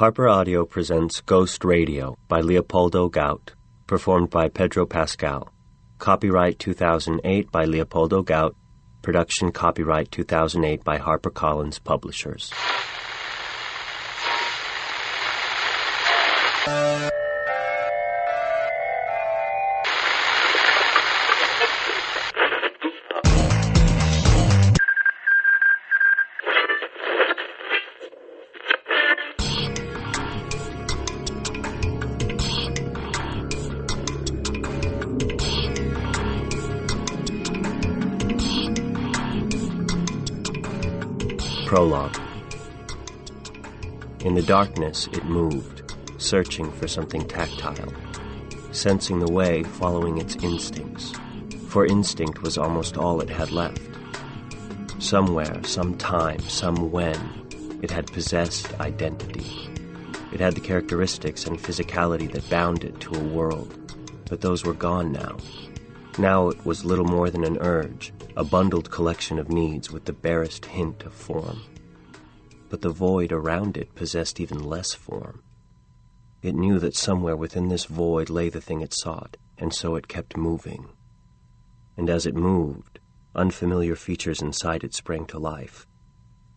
Harper Audio presents Ghost Radio by Leopoldo Gout, performed by Pedro Pascal. Copyright 2008 by Leopoldo Gout. Production copyright 2008 by HarperCollins Publishers. Darkness, it moved, searching for something tactile, sensing the way, following its instincts, for instinct was almost all it had left. Somewhere, some time, some when, it had possessed identity. It had the characteristics and physicality that bound it to a world, but those were gone now. Now it was little more than an urge, a bundled collection of needs with the barest hint of form. But the void around it possessed even less form. It knew that somewhere within this void lay the thing it sought, and so it kept moving. And as it moved, unfamiliar features inside it sprang to life.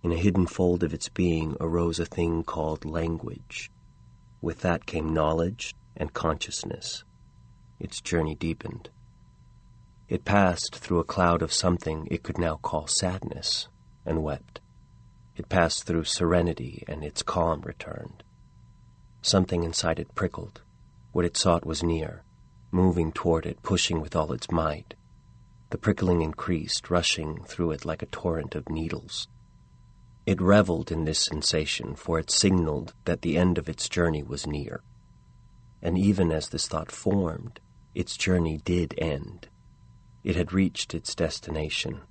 In a hidden fold of its being arose a thing called language. With that came knowledge and consciousness. Its journey deepened. It passed through a cloud of something it could now call sadness, and wept. It passed through serenity, and its calm returned. Something inside it prickled. What it sought was near, moving toward it, pushing with all its might. The prickling increased, rushing through it like a torrent of needles. It reveled in this sensation, for it signaled that the end of its journey was near. And even as this thought formed, its journey did end. It had reached its destination.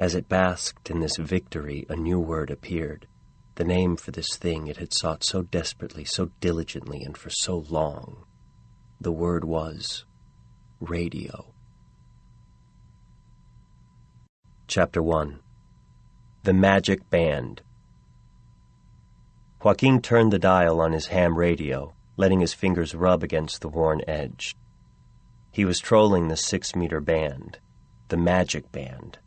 As it basked in this victory, a new word appeared, the name for this thing it had sought so desperately, so diligently, and for so long. The word was radio. Chapter 1 The Magic Band. Joaquin turned the dial on his ham radio, letting his fingers rub against the worn edge. He was trolling the six meter band, the magic band,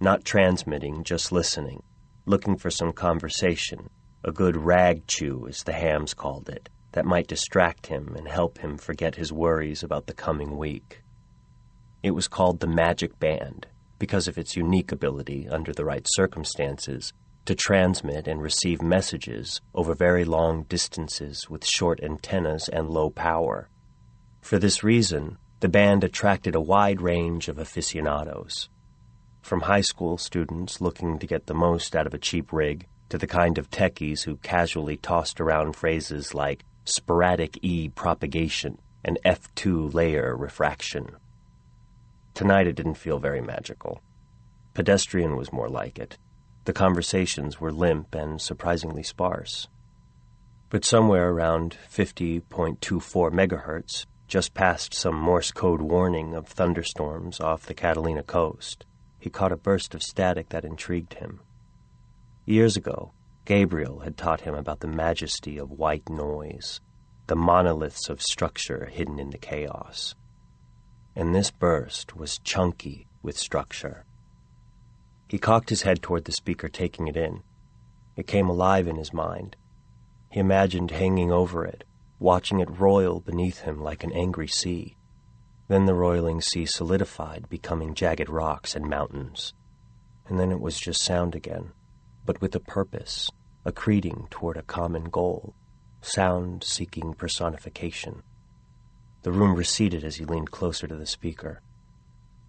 not transmitting, just listening, looking for some conversation, a good rag chew, as the hams called it, that might distract him and help him forget his worries about the coming week. It was called the magic band because of its unique ability, under the right circumstances, to transmit and receive messages over very long distances with short antennas and low power. For this reason, the band attracted a wide range of aficionados. From high school students looking to get the most out of a cheap rig to the kind of techies who casually tossed around phrases like sporadic E propagation and F2 layer refraction. Tonight it didn't feel very magical. Pedestrian was more like it. The conversations were limp and surprisingly sparse. But somewhere around 50.24 megahertz, just past some Morse code warning of thunderstorms off the Catalina coast, he caught a burst of static that intrigued him. Years ago, Gabriel had taught him about the majesty of white noise, the monoliths of structure hidden in the chaos. And this burst was chunky with structure. He cocked his head toward the speaker, taking it in. It came alive in his mind. He imagined hanging over it, watching it roil beneath him like an angry sea. Then the roiling sea solidified, becoming jagged rocks and mountains. And then it was just sound again, but with a purpose, accreting toward a common goal, sound seeking personification. The room receded as he leaned closer to the speaker.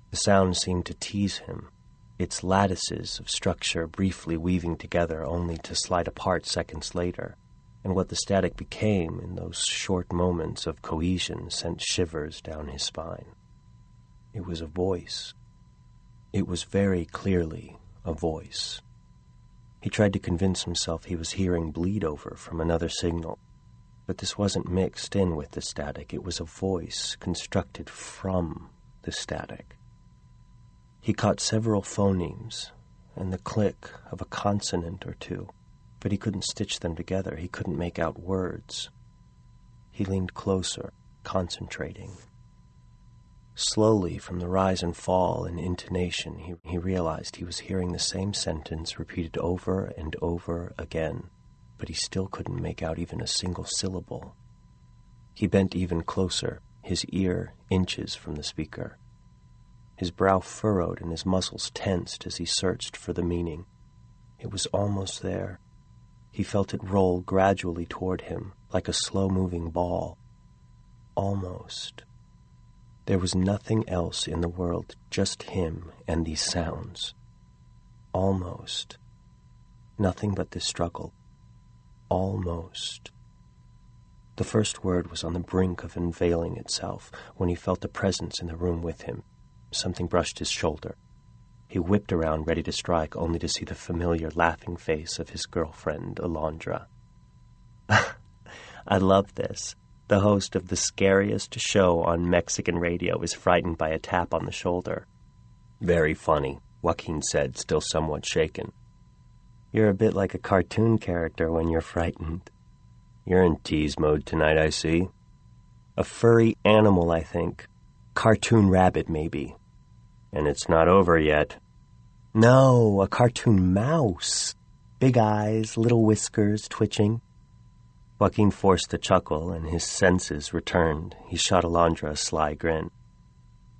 The sound seemed to tease him, its lattices of structure briefly weaving together only to slide apart seconds later and what the static became in those short moments of cohesion sent shivers down his spine. It was a voice. It was very clearly a voice. He tried to convince himself he was hearing bleed over from another signal, but this wasn't mixed in with the static. It was a voice constructed from the static. He caught several phonemes and the click of a consonant or two but he couldn't stitch them together. He couldn't make out words. He leaned closer, concentrating. Slowly, from the rise and fall in intonation, he, he realized he was hearing the same sentence repeated over and over again, but he still couldn't make out even a single syllable. He bent even closer, his ear inches from the speaker. His brow furrowed and his muscles tensed as he searched for the meaning. It was almost there. He felt it roll gradually toward him, like a slow moving ball. Almost. There was nothing else in the world, just him and these sounds. Almost. Nothing but this struggle. Almost. The first word was on the brink of unveiling itself when he felt a presence in the room with him. Something brushed his shoulder. He whipped around, ready to strike, only to see the familiar laughing face of his girlfriend, Alondra. I love this. The host of the scariest show on Mexican radio is frightened by a tap on the shoulder. Very funny, Joaquin said, still somewhat shaken. You're a bit like a cartoon character when you're frightened. You're in tease mode tonight, I see. A furry animal, I think. Cartoon rabbit, maybe. And it's not over yet. No, a cartoon mouse. Big eyes, little whiskers twitching. Joaquin forced a chuckle, and his senses returned. He shot Alondra a sly grin.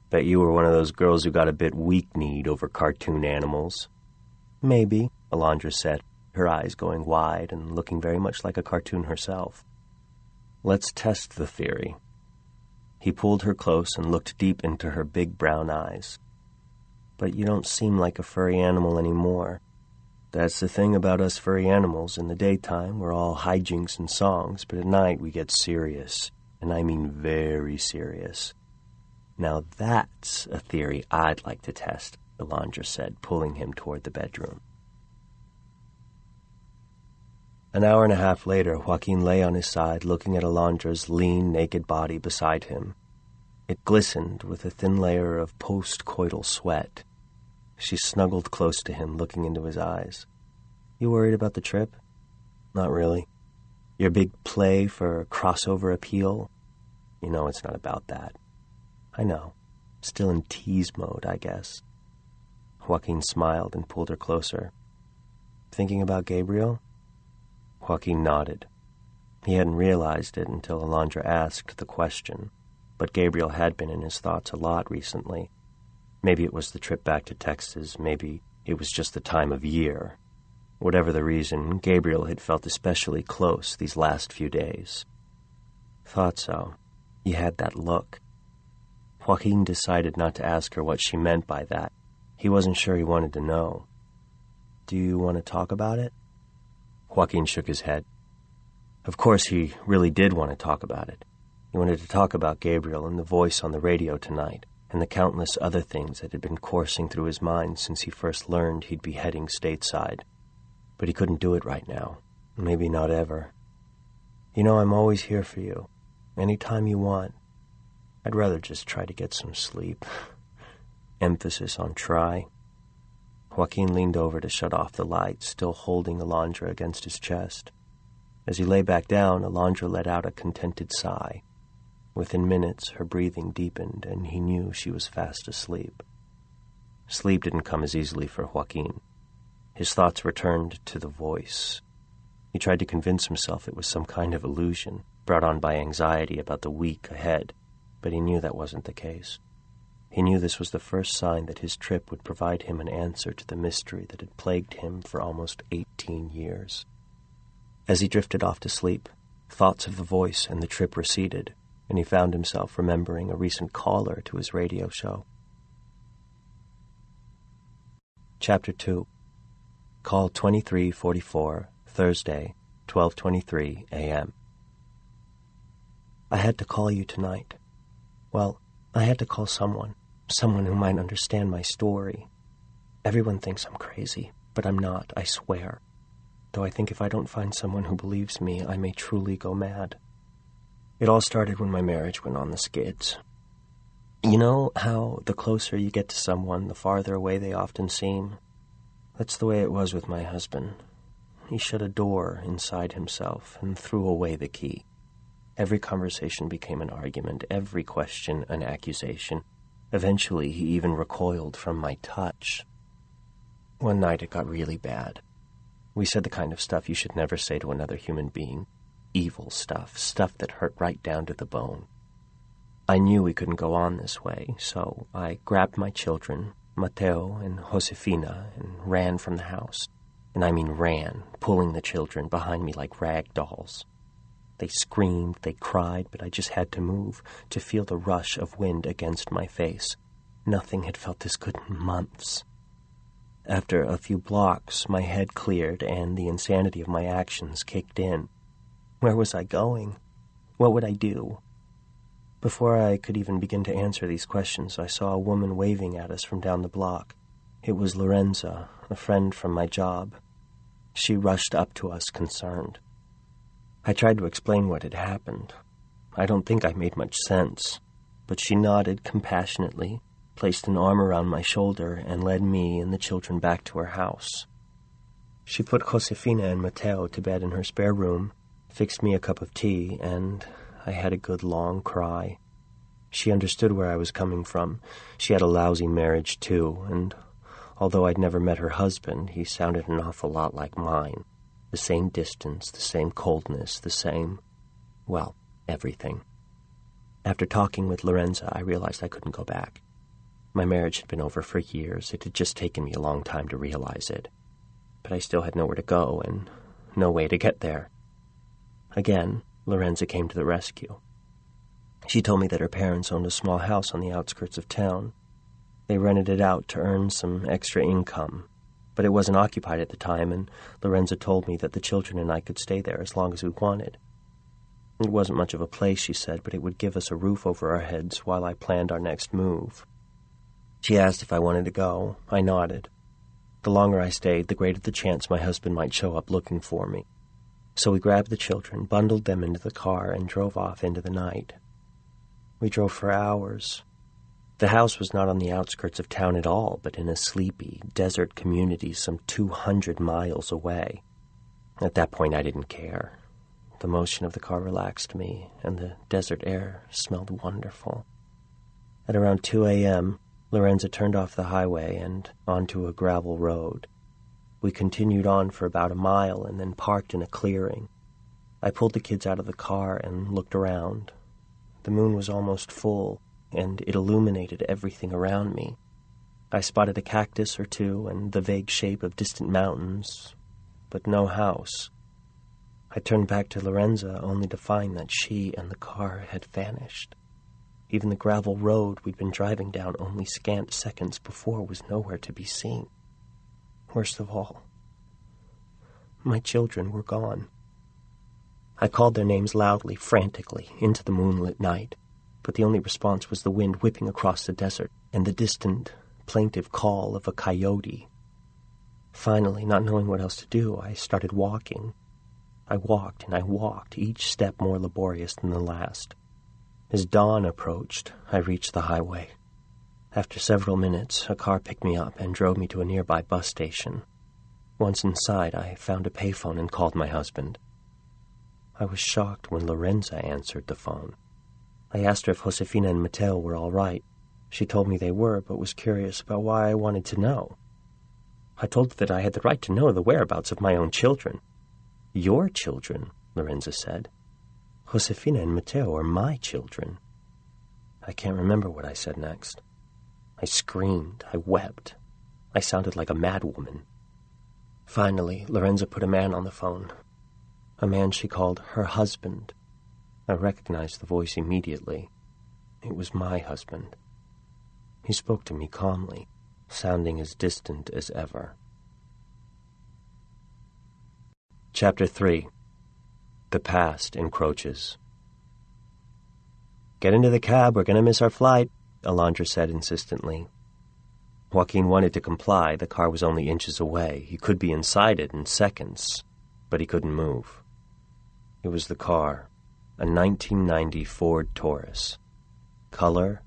Bet you were one of those girls who got a bit weak-kneed over cartoon animals. Maybe, Alondra said, her eyes going wide and looking very much like a cartoon herself. Let's test the theory. He pulled her close and looked deep into her big brown eyes. But you don't seem like a furry animal anymore. That's the thing about us furry animals. In the daytime, we're all hijinks and songs, but at night we get serious. And I mean very serious. Now that's a theory I'd like to test, Alondra said, pulling him toward the bedroom. An hour and a half later, Joaquin lay on his side, looking at Alondra's lean, naked body beside him. It glistened with a thin layer of post-coital sweat. She snuggled close to him, looking into his eyes. You worried about the trip? Not really. Your big play for crossover appeal? You know it's not about that. I know. Still in tease mode, I guess. Joaquin smiled and pulled her closer. Thinking about Gabriel? Joaquin nodded. He hadn't realized it until Alondra asked the question, but Gabriel had been in his thoughts a lot recently, Maybe it was the trip back to Texas, maybe it was just the time of year. Whatever the reason, Gabriel had felt especially close these last few days. Thought so. He had that look. Joaquin decided not to ask her what she meant by that. He wasn't sure he wanted to know. Do you want to talk about it? Joaquin shook his head. Of course, he really did want to talk about it. He wanted to talk about Gabriel and the voice on the radio tonight and the countless other things that had been coursing through his mind since he first learned he'd be heading stateside. But he couldn't do it right now. Maybe not ever. You know, I'm always here for you. Any time you want. I'd rather just try to get some sleep. Emphasis on try. Joaquin leaned over to shut off the light, still holding Alondra against his chest. As he lay back down, Alondra let out a contented sigh. Within minutes, her breathing deepened, and he knew she was fast asleep. Sleep didn't come as easily for Joaquin. His thoughts returned to the voice. He tried to convince himself it was some kind of illusion, brought on by anxiety about the week ahead, but he knew that wasn't the case. He knew this was the first sign that his trip would provide him an answer to the mystery that had plagued him for almost eighteen years. As he drifted off to sleep, thoughts of the voice and the trip receded, and he found himself remembering a recent caller to his radio show. Chapter 2 Call 2344, Thursday, 12:23 a.m. I had to call you tonight. Well, I had to call someone, someone who might understand my story. Everyone thinks I'm crazy, but I'm not, I swear. Though I think if I don't find someone who believes me, I may truly go mad. It all started when my marriage went on the skids. You know how the closer you get to someone, the farther away they often seem? That's the way it was with my husband. he shut a door inside himself and threw away the key. Every conversation became an argument, every question an accusation. Eventually, he even recoiled from my touch. One night it got really bad. We said the kind of stuff you should never say to another human being. Evil stuff, stuff that hurt right down to the bone. I knew we couldn't go on this way, so I grabbed my children, Mateo and Josefina, and ran from the house. And I mean ran, pulling the children behind me like rag dolls. They screamed, they cried, but I just had to move, to feel the rush of wind against my face. Nothing had felt this good in months. After a few blocks, my head cleared and the insanity of my actions kicked in. Where was I going? What would I do? Before I could even begin to answer these questions, I saw a woman waving at us from down the block. It was Lorenza, a friend from my job. She rushed up to us, concerned. I tried to explain what had happened. I don't think I made much sense, but she nodded compassionately, placed an arm around my shoulder, and led me and the children back to her house. She put Josefina and Mateo to bed in her spare room, fixed me a cup of tea, and I had a good long cry. She understood where I was coming from. She had a lousy marriage, too, and although I'd never met her husband, he sounded an awful lot like mine. The same distance, the same coldness, the same, well, everything. After talking with Lorenza, I realized I couldn't go back. My marriage had been over for years. It had just taken me a long time to realize it. But I still had nowhere to go and no way to get there. Again, Lorenza came to the rescue. She told me that her parents owned a small house on the outskirts of town. They rented it out to earn some extra income, but it wasn't occupied at the time, and Lorenza told me that the children and I could stay there as long as we wanted. It wasn't much of a place, she said, but it would give us a roof over our heads while I planned our next move. She asked if I wanted to go. I nodded. The longer I stayed, the greater the chance my husband might show up looking for me. So we grabbed the children, bundled them into the car, and drove off into the night. We drove for hours. The house was not on the outskirts of town at all, but in a sleepy, desert community some 200 miles away. At that point, I didn't care. The motion of the car relaxed me, and the desert air smelled wonderful. At around 2 a.m., Lorenza turned off the highway and onto a gravel road. We continued on for about a mile and then parked in a clearing. I pulled the kids out of the car and looked around. The moon was almost full, and it illuminated everything around me. I spotted a cactus or two and the vague shape of distant mountains, but no house. I turned back to Lorenza only to find that she and the car had vanished. Even the gravel road we'd been driving down only scant seconds before was nowhere to be seen. Worst of all, my children were gone. I called their names loudly, frantically, into the moonlit night, but the only response was the wind whipping across the desert and the distant, plaintive call of a coyote. Finally, not knowing what else to do, I started walking. I walked and I walked, each step more laborious than the last. As dawn approached, I reached the highway. After several minutes, a car picked me up and drove me to a nearby bus station. Once inside, I found a payphone and called my husband. I was shocked when Lorenza answered the phone. I asked her if Josefina and Mateo were all right. She told me they were, but was curious about why I wanted to know. I told her that I had the right to know the whereabouts of my own children. Your children, Lorenza said. Josefina and Mateo are my children. I can't remember what I said next. I screamed. I wept. I sounded like a madwoman. Finally, Lorenza put a man on the phone. A man she called her husband. I recognized the voice immediately. It was my husband. He spoke to me calmly, sounding as distant as ever. Chapter 3 The Past Encroaches. Get into the cab, we're going to miss our flight, Alondra said insistently. Joaquin wanted to comply. The car was only inches away. He could be inside it in seconds, but he couldn't move. It was the car, a 1990 Ford Taurus. Color,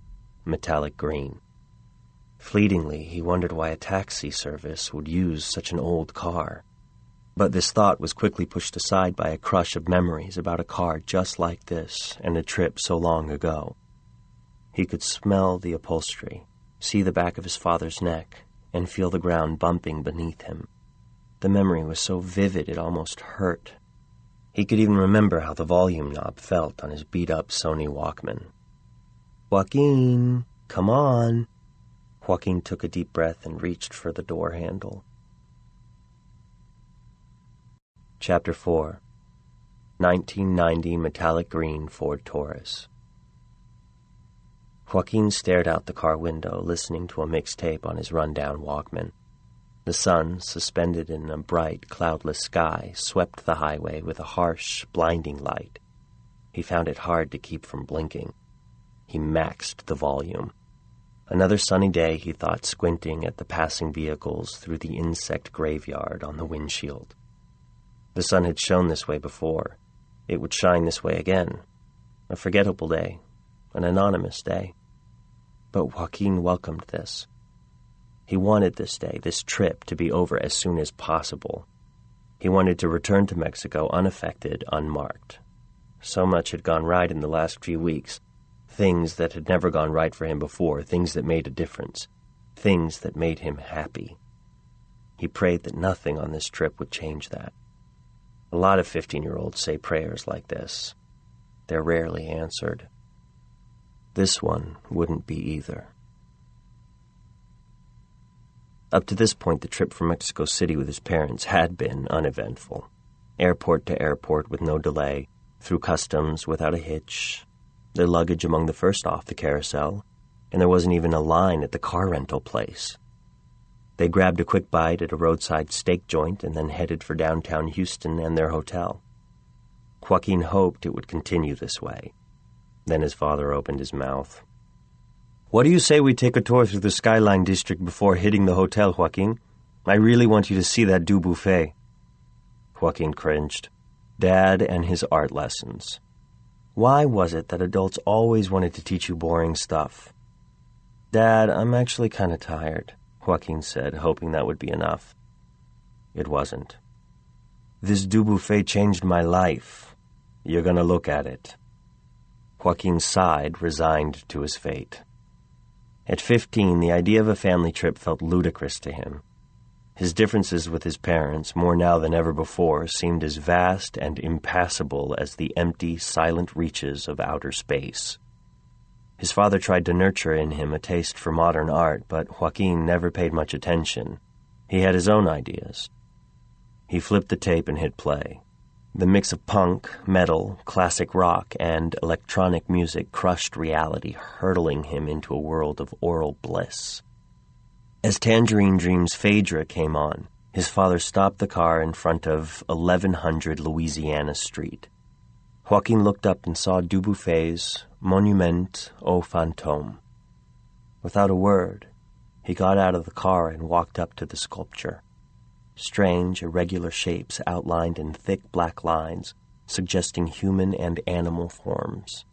metallic green. Fleetingly, he wondered why a taxi service would use such an old car. But this thought was quickly pushed aside by a crush of memories about a car just like this and a trip so long ago. He could smell the upholstery, see the back of his father's neck, and feel the ground bumping beneath him. The memory was so vivid it almost hurt. He could even remember how the volume knob felt on his beat up Sony Walkman. Joaquin, come on. Joaquin took a deep breath and reached for the door handle. Chapter 4 1990 Metallic Green Ford Taurus. Joaquin stared out the car window, listening to a mixtape on his rundown Walkman. The sun, suspended in a bright, cloudless sky, swept the highway with a harsh, blinding light. He found it hard to keep from blinking. He maxed the volume. Another sunny day, he thought, squinting at the passing vehicles through the insect graveyard on the windshield. The sun had shone this way before. It would shine this way again. A forgettable day. An anonymous day. But Joaquin welcomed this. He wanted this day, this trip, to be over as soon as possible. He wanted to return to Mexico unaffected, unmarked. So much had gone right in the last few weeks. Things that had never gone right for him before, things that made a difference, things that made him happy. He prayed that nothing on this trip would change that. A lot of 15 year olds say prayers like this. They're rarely answered. This one wouldn't be either. Up to this point, the trip from Mexico City with his parents had been uneventful. Airport to airport with no delay, through customs without a hitch, their luggage among the first off the carousel, and there wasn't even a line at the car rental place. They grabbed a quick bite at a roadside steak joint and then headed for downtown Houston and their hotel. Joaquin hoped it would continue this way. Then his father opened his mouth. What do you say we take a tour through the Skyline District before hitting the hotel, Joaquin? I really want you to see that Dubuffet. Joaquin cringed. Dad and his art lessons. Why was it that adults always wanted to teach you boring stuff? Dad, I'm actually kind of tired, Joaquin said, hoping that would be enough. It wasn't. This Dubuffet changed my life. You're going to look at it. Joaquin sighed, resigned to his fate. At 15, the idea of a family trip felt ludicrous to him. His differences with his parents, more now than ever before, seemed as vast and impassable as the empty, silent reaches of outer space. His father tried to nurture in him a taste for modern art, but Joaquin never paid much attention. He had his own ideas. He flipped the tape and hit play. The mix of punk, metal, classic rock, and electronic music crushed reality, hurtling him into a world of aural bliss. As Tangerine Dream's Phaedra came on, his father stopped the car in front of 1100 Louisiana Street. Joaquin looked up and saw Dubuffet's Monument au Fantôme. Without a word, he got out of the car and walked up to the sculpture strange, irregular shapes outlined in thick black lines, suggesting human and animal forms.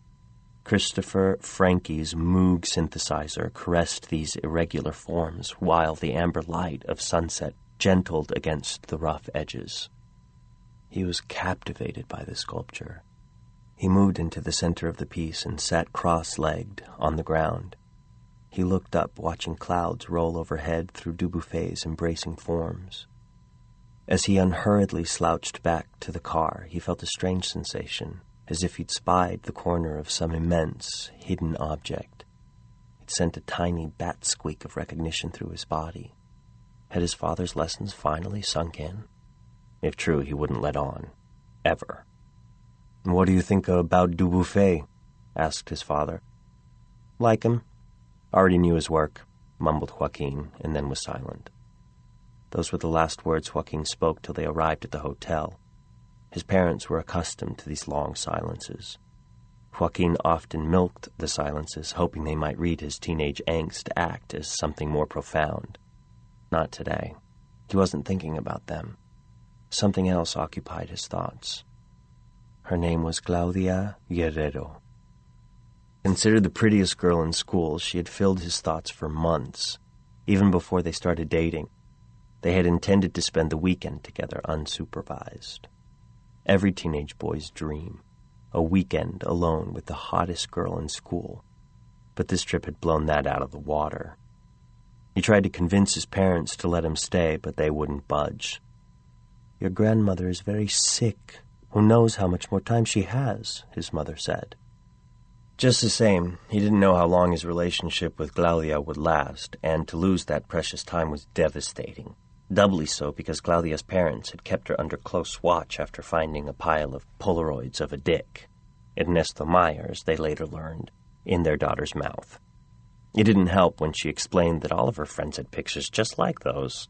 Christopher Franke's Moog synthesizer caressed these irregular forms while the amber light of sunset gentled against the rough edges. He was captivated by the sculpture. He moved into the center of the piece and sat cross legged on the ground. He looked up, watching clouds roll overhead through Dubuffet's embracing forms. As he unhurriedly slouched back to the car, he felt a strange sensation, as if he'd spied the corner of some immense, hidden object. It sent a tiny bat squeak of recognition through his body. Had his father's lessons finally sunk in? If true, he wouldn't let on. Ever. What do you think about Dubuffet? asked his father. Like him. Already knew his work, mumbled Joaquin, and then was silent. Those were the last words Joaquin spoke till they arrived at the hotel. His parents were accustomed to these long silences. Joaquin often milked the silences, hoping they might read his teenage angst act as something more profound. Not today. He wasn't thinking about them. Something else occupied his thoughts. Her name was Claudia Guerrero. Considered the prettiest girl in school, she had filled his thoughts for months, even before they started dating. They had intended to spend the weekend together unsupervised. Every teenage boy's dream. A weekend alone with the hottest girl in school. But this trip had blown that out of the water. He tried to convince his parents to let him stay, but they wouldn't budge. Your grandmother is very sick. Who knows how much more time she has, his mother said. Just the same, he didn't know how long his relationship with Claudia would last, and to lose that precious time was devastating. Doubly so because Claudia's parents had kept her under close watch after finding a pile of Polaroids of a dick. Ernesto Myers, they later learned, in their daughter's mouth. It didn't help when she explained that all of her friends had pictures just like those.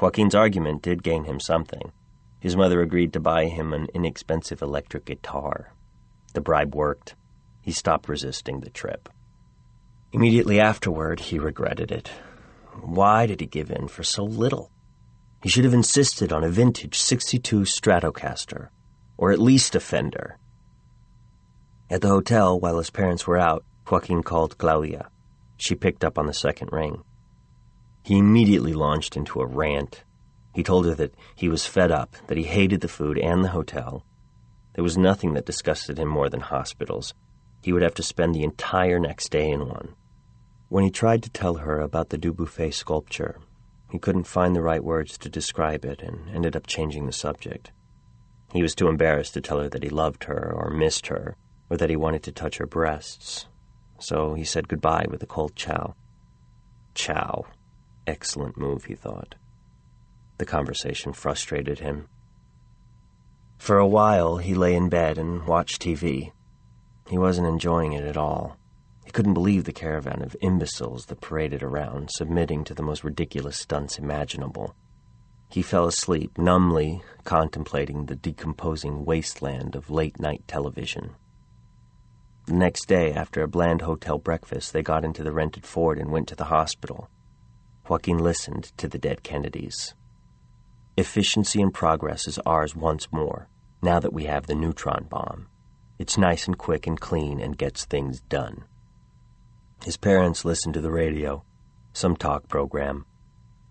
Joaquin's argument did gain him something. His mother agreed to buy him an inexpensive electric guitar. The bribe worked. He stopped resisting the trip. Immediately afterward, he regretted it. Why did he give in for so little? He should have insisted on a vintage 62 Stratocaster, or at least a Fender. At the hotel, while his parents were out, Joaquin called Claudia. She picked up on the second ring. He immediately launched into a rant. He told her that he was fed up, that he hated the food and the hotel. There was nothing that disgusted him more than hospitals, he would have to spend the entire next day in one. When he tried to tell her about the Dubuffet sculpture, he couldn't find the right words to describe it and ended up changing the subject. He was too embarrassed to tell her that he loved her or missed her or that he wanted to touch her breasts. So he said goodbye with a cold ciao. Ciao. Excellent move, he thought. The conversation frustrated him. For a while, he lay in bed and watched TV. He wasn't enjoying it at all. He couldn't believe the caravan of imbeciles that paraded around, submitting to the most ridiculous stunts imaginable. He fell asleep, numbly contemplating the decomposing wasteland of late night television. The next day, after a bland hotel breakfast, they got into the rented Ford and went to the hospital. Joaquin listened to the dead Kennedys. Efficiency and progress is ours once more, now that we have the neutron bomb. It's nice and quick and clean and gets things done. His parents listened to the radio, some talk program.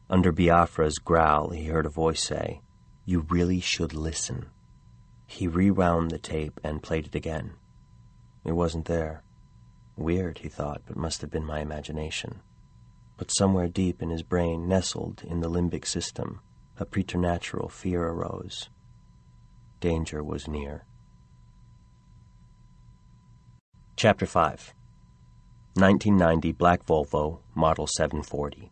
Under Biafra's growl, he heard a voice say, You really should listen. He rewound the tape and played it again. It wasn't there. Weird, he thought, but must have been my imagination. But somewhere deep in his brain, nestled in the limbic system, a preternatural fear arose. Danger was near. Chapter 5 1990 Black Volvo, Model 740.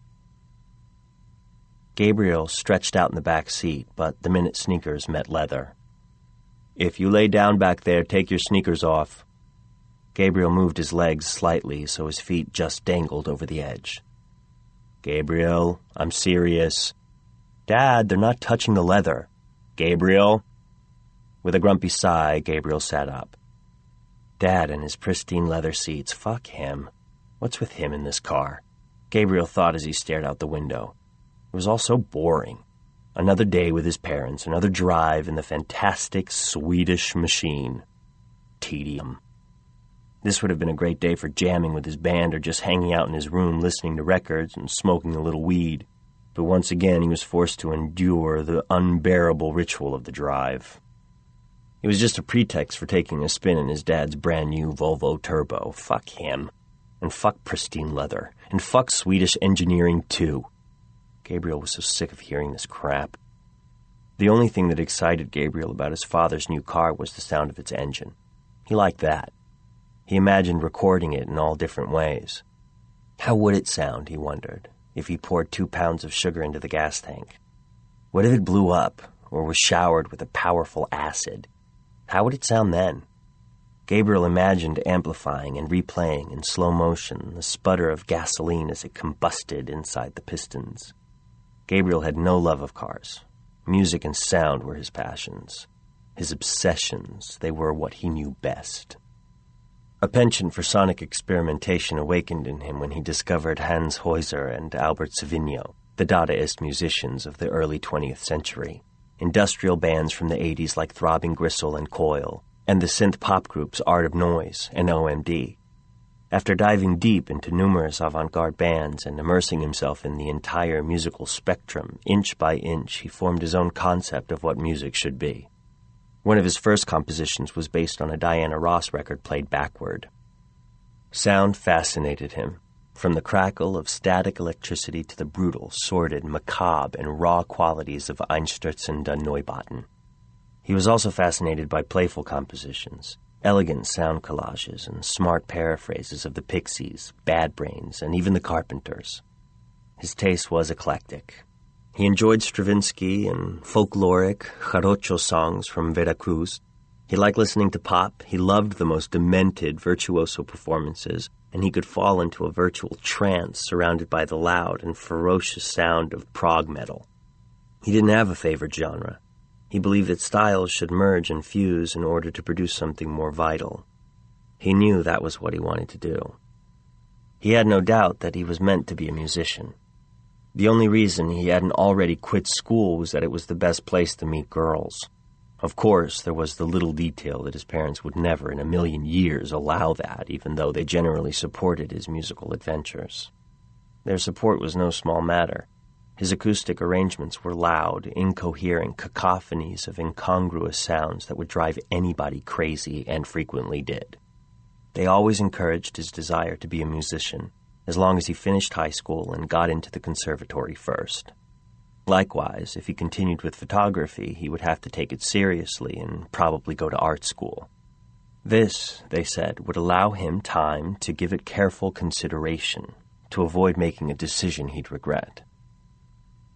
Gabriel stretched out in the back seat, but the minute sneakers met leather. If you lay down back there, take your sneakers off. Gabriel moved his legs slightly so his feet just dangled over the edge. Gabriel, I'm serious. Dad, they're not touching the leather. Gabriel. With a grumpy sigh, Gabriel sat up. Dad and his pristine leather seats. Fuck him. What's with him in this car? Gabriel thought as he stared out the window. It was all so boring. Another day with his parents, another drive in the fantastic Swedish machine. Tedium. This would have been a great day for jamming with his band or just hanging out in his room listening to records and smoking a little weed. But once again, he was forced to endure the unbearable ritual of the drive. It was just a pretext for taking a spin in his dad's brand new Volvo Turbo. Fuck him. And fuck pristine leather. And fuck Swedish engineering, too. Gabriel was so sick of hearing this crap. The only thing that excited Gabriel about his father's new car was the sound of its engine. He liked that. He imagined recording it in all different ways. How would it sound, he wondered, if he poured two pounds of sugar into the gas tank? What if it blew up, or was showered with a powerful acid? How would it sound then? Gabriel imagined amplifying and replaying in slow motion the sputter of gasoline as it combusted inside the pistons. Gabriel had no love of cars. Music and sound were his passions. His obsessions, they were what he knew best. A penchant for sonic experimentation awakened in him when he discovered Hans Heusser and Albert Savinio, the Dadaist musicians of the early 20th century industrial bands from the 80s like Throbbing Gristle and Coil, and the synth pop groups Art of Noise and OMD. After diving deep into numerous avant-garde bands and immersing himself in the entire musical spectrum, inch by inch, he formed his own concept of what music should be. One of his first compositions was based on a Diana Ross record played backward. Sound fascinated him, from the crackle of static electricity to the brutal, sordid, macabre, and raw qualities of Einstürzende Neubauten. He was also fascinated by playful compositions, elegant sound collages, and smart paraphrases of the Pixies, Bad Brains, and even the Carpenters. His taste was eclectic. He enjoyed Stravinsky and folkloric jarocho songs from Veracruz. He liked listening to pop. He loved the most demented virtuoso performances and he could fall into a virtual trance surrounded by the loud and ferocious sound of prog metal. He didn't have a favorite genre. He believed that styles should merge and fuse in order to produce something more vital. He knew that was what he wanted to do. He had no doubt that he was meant to be a musician. The only reason he hadn't already quit school was that it was the best place to meet girls. Of course, there was the little detail that his parents would never in a million years allow that, even though they generally supported his musical adventures. Their support was no small matter. His acoustic arrangements were loud, incoherent cacophonies of incongruous sounds that would drive anybody crazy and frequently did. They always encouraged his desire to be a musician, as long as he finished high school and got into the conservatory first. Likewise, if he continued with photography, he would have to take it seriously and probably go to art school. This, they said, would allow him time to give it careful consideration, to avoid making a decision he'd regret.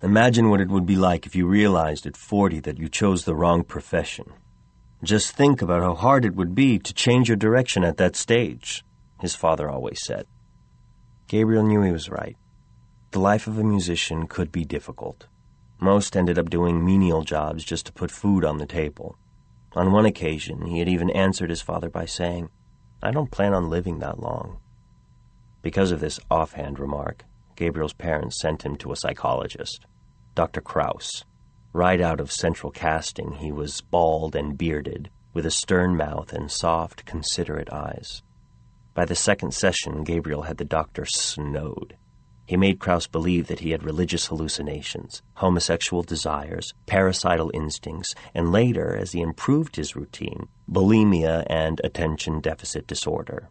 Imagine what it would be like if you realized at 40 that you chose the wrong profession. Just think about how hard it would be to change your direction at that stage, his father always said. Gabriel knew he was right. The life of a musician could be difficult. Most ended up doing menial jobs just to put food on the table. On one occasion, he had even answered his father by saying, I don't plan on living that long. Because of this offhand remark, Gabriel's parents sent him to a psychologist, Dr. Kraus. Right out of central casting, he was bald and bearded, with a stern mouth and soft, considerate eyes. By the second session, Gabriel had the doctor snowed. He made Kraus believe that he had religious hallucinations, homosexual desires, parricidal instincts, and later, as he improved his routine, bulimia and attention deficit disorder.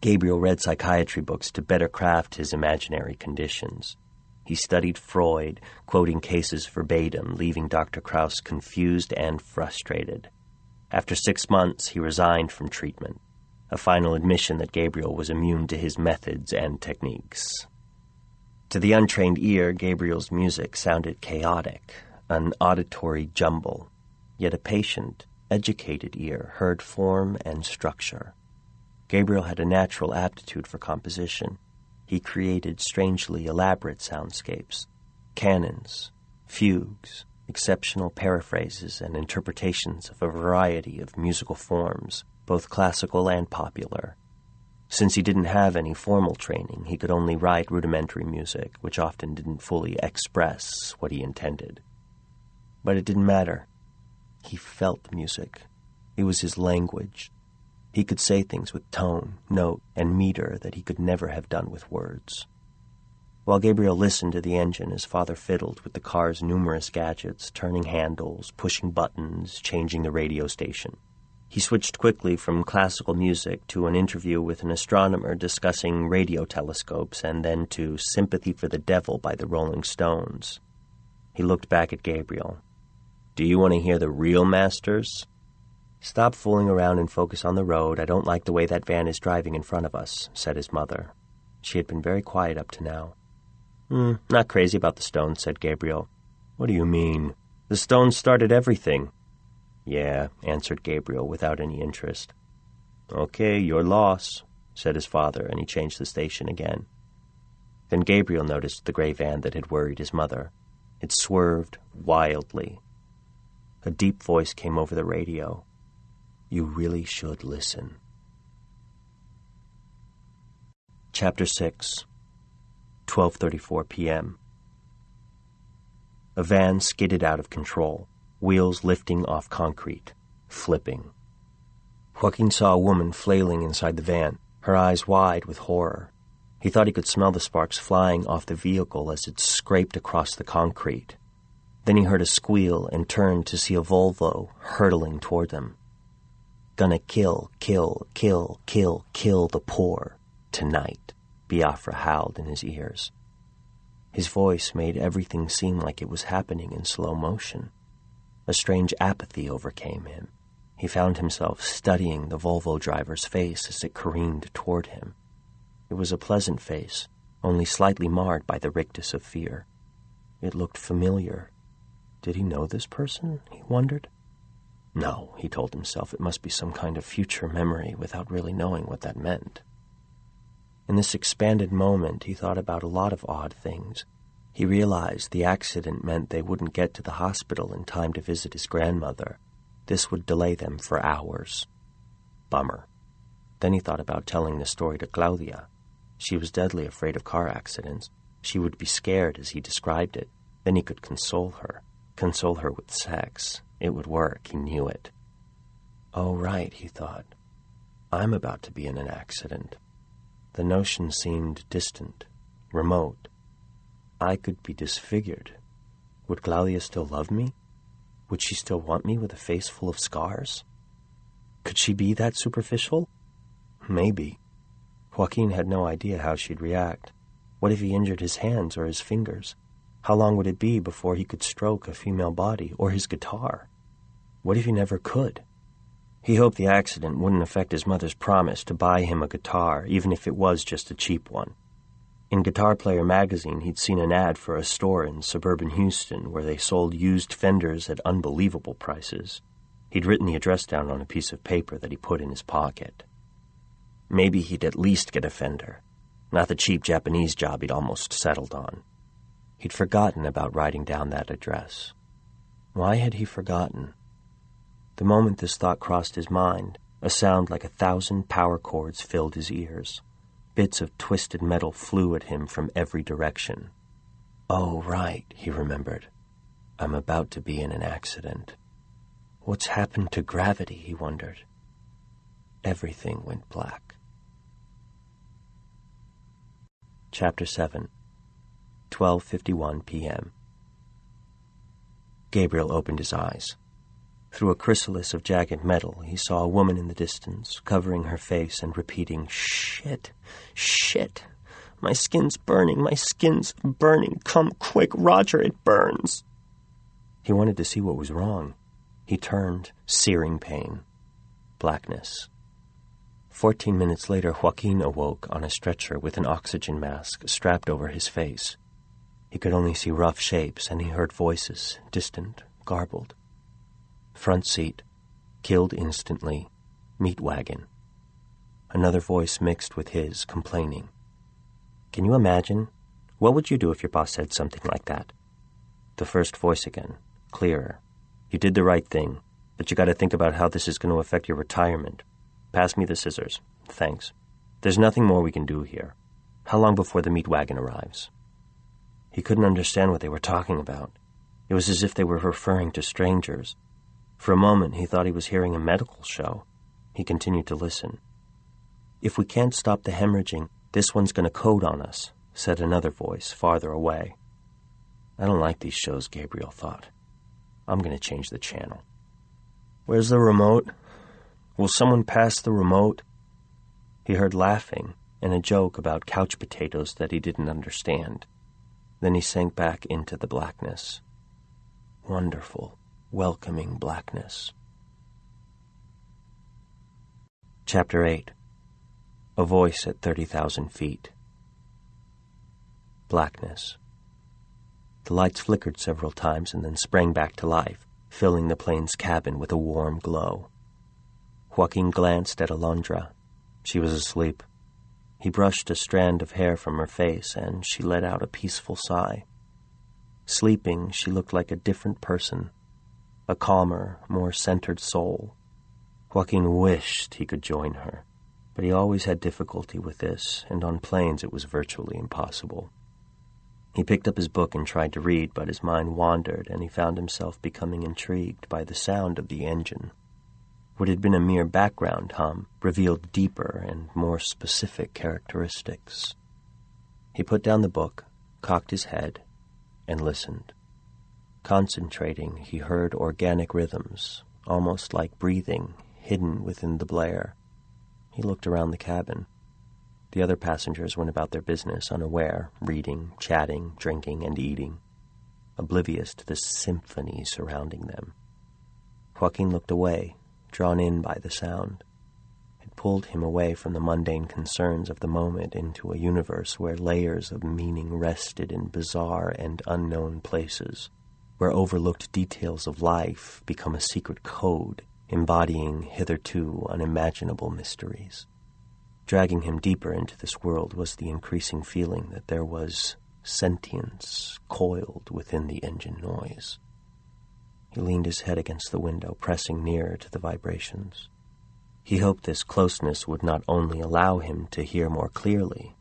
Gabriel read psychiatry books to better craft his imaginary conditions. He studied Freud, quoting cases verbatim, leaving Dr. Kraus confused and frustrated. After six months, he resigned from treatment, a final admission that Gabriel was immune to his methods and techniques. To the untrained ear, Gabriel's music sounded chaotic, an auditory jumble, yet a patient, educated ear heard form and structure. Gabriel had a natural aptitude for composition. He created strangely elaborate soundscapes, canons, fugues, exceptional paraphrases, and interpretations of a variety of musical forms, both classical and popular. Since he didn't have any formal training, he could only write rudimentary music, which often didn't fully express what he intended. But it didn't matter. He felt music. It was his language. He could say things with tone, note, and meter that he could never have done with words. While Gabriel listened to the engine, his father fiddled with the car's numerous gadgets, turning handles, pushing buttons, changing the radio station. He switched quickly from classical music to an interview with an astronomer discussing radio telescopes and then to Sympathy for the Devil by the Rolling Stones. He looked back at Gabriel. Do you want to hear the real masters? Stop fooling around and focus on the road. I don't like the way that van is driving in front of us, said his mother. She had been very quiet up to now. Hmm, not crazy about the Stones, said Gabriel. What do you mean? The Stones started everything. Yeah, answered Gabriel without any interest. Okay, your loss, said his father, and he changed the station again. Then Gabriel noticed the gray van that had worried his mother. It swerved wildly. A deep voice came over the radio. You really should listen. Chapter 6 12:34 p.m. A van skidded out of control wheels lifting off concrete, flipping. Joaquin saw a woman flailing inside the van, her eyes wide with horror. He thought he could smell the sparks flying off the vehicle as it scraped across the concrete. Then he heard a squeal and turned to see a Volvo hurtling toward them. Gonna kill, kill, kill, kill, kill the poor tonight, Biafra howled in his ears. His voice made everything seem like it was happening in slow motion. A strange apathy overcame him. He found himself studying the Volvo driver's face as it careened toward him. It was a pleasant face, only slightly marred by the rictus of fear. It looked familiar. Did he know this person? He wondered. No, he told himself, it must be some kind of future memory without really knowing what that meant. In this expanded moment, he thought about a lot of odd things. He realized the accident meant they wouldn't get to the hospital in time to visit his grandmother. This would delay them for hours. Bummer. Then he thought about telling the story to Claudia. She was deadly afraid of car accidents. She would be scared as he described it. Then he could console her. Console her with sex. It would work, he knew it. Oh, right, he thought. I'm about to be in an accident. The notion seemed distant, remote. I could be disfigured. Would Claudia still love me? Would she still want me with a face full of scars? Could she be that superficial? Maybe. Joaquin had no idea how she'd react. What if he injured his hands or his fingers? How long would it be before he could stroke a female body or his guitar? What if he never could? He hoped the accident wouldn't affect his mother's promise to buy him a guitar, even if it was just a cheap one. In Guitar Player magazine, he'd seen an ad for a store in suburban Houston where they sold used fenders at unbelievable prices. He'd written the address down on a piece of paper that he put in his pocket. Maybe he'd at least get a fender, not the cheap Japanese job he'd almost settled on. He'd forgotten about writing down that address. Why had he forgotten? The moment this thought crossed his mind, a sound like a thousand power chords filled his ears. Bits of twisted metal flew at him from every direction. Oh, right, he remembered. I'm about to be in an accident. What's happened to gravity, he wondered. Everything went black. Chapter 7 12:51 p.m. Gabriel opened his eyes. Through a chrysalis of jagged metal, he saw a woman in the distance, covering her face and repeating, Shit! Shit! My skin's burning! My skin's burning! Come quick, Roger, it burns! He wanted to see what was wrong. He turned, searing pain. Blackness. Fourteen minutes later, Joaquin awoke on a stretcher with an oxygen mask strapped over his face. He could only see rough shapes, and he heard voices, distant, garbled. Front seat. Killed instantly. Meat wagon. Another voice mixed with his, complaining. Can you imagine? What would you do if your boss said something like that? The first voice again, clearer. You did the right thing, but you gotta think about how this is going to affect your retirement. Pass me the scissors. Thanks. There's nothing more we can do here. How long before the meat wagon arrives? He couldn't understand what they were talking about. It was as if they were referring to strangers, for a moment, he thought he was hearing a medical show. He continued to listen. If we can't stop the hemorrhaging, this one's going to code on us, said another voice farther away. I don't like these shows, Gabriel thought. I'm going to change the channel. Where's the remote? Will someone pass the remote? He heard laughing and a joke about couch potatoes that he didn't understand. Then he sank back into the blackness. Wonderful welcoming blackness. Chapter 8 A Voice at 30,000 Feet. Blackness. The lights flickered several times and then sprang back to life, filling the plane's cabin with a warm glow. Joaquin glanced at Alondra. She was asleep. He brushed a strand of hair from her face, and she let out a peaceful sigh. Sleeping, she looked like a different person, a calmer, more centered soul. Joaquin wished he could join her, but he always had difficulty with this, and on planes it was virtually impossible. He picked up his book and tried to read, but his mind wandered, and he found himself becoming intrigued by the sound of the engine. What had been a mere background hum revealed deeper and more specific characteristics. He put down the book, cocked his head, and listened. Concentrating, he heard organic rhythms, almost like breathing, hidden within the blare. He looked around the cabin. The other passengers went about their business, unaware, reading, chatting, drinking, and eating, oblivious to the symphony surrounding them. Joaquin looked away, drawn in by the sound. It pulled him away from the mundane concerns of the moment into a universe where layers of meaning rested in bizarre and unknown places, where overlooked details of life become a secret code embodying hitherto unimaginable mysteries. Dragging him deeper into this world was the increasing feeling that there was sentience coiled within the engine noise. He leaned his head against the window, pressing nearer to the vibrations. He hoped this closeness would not only allow him to hear more clearly,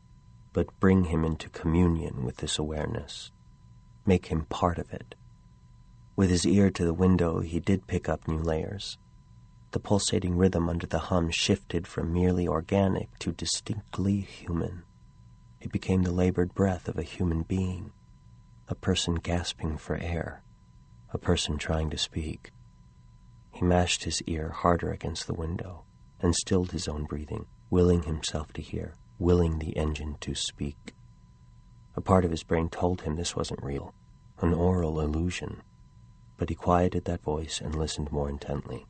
but bring him into communion with this awareness, make him part of it. With his ear to the window, he did pick up new layers. The pulsating rhythm under the hum shifted from merely organic to distinctly human. It became the labored breath of a human being, a person gasping for air, a person trying to speak. He mashed his ear harder against the window and stilled his own breathing, willing himself to hear, willing the engine to speak. A part of his brain told him this wasn't real, an aural illusion, but he quieted that voice and listened more intently.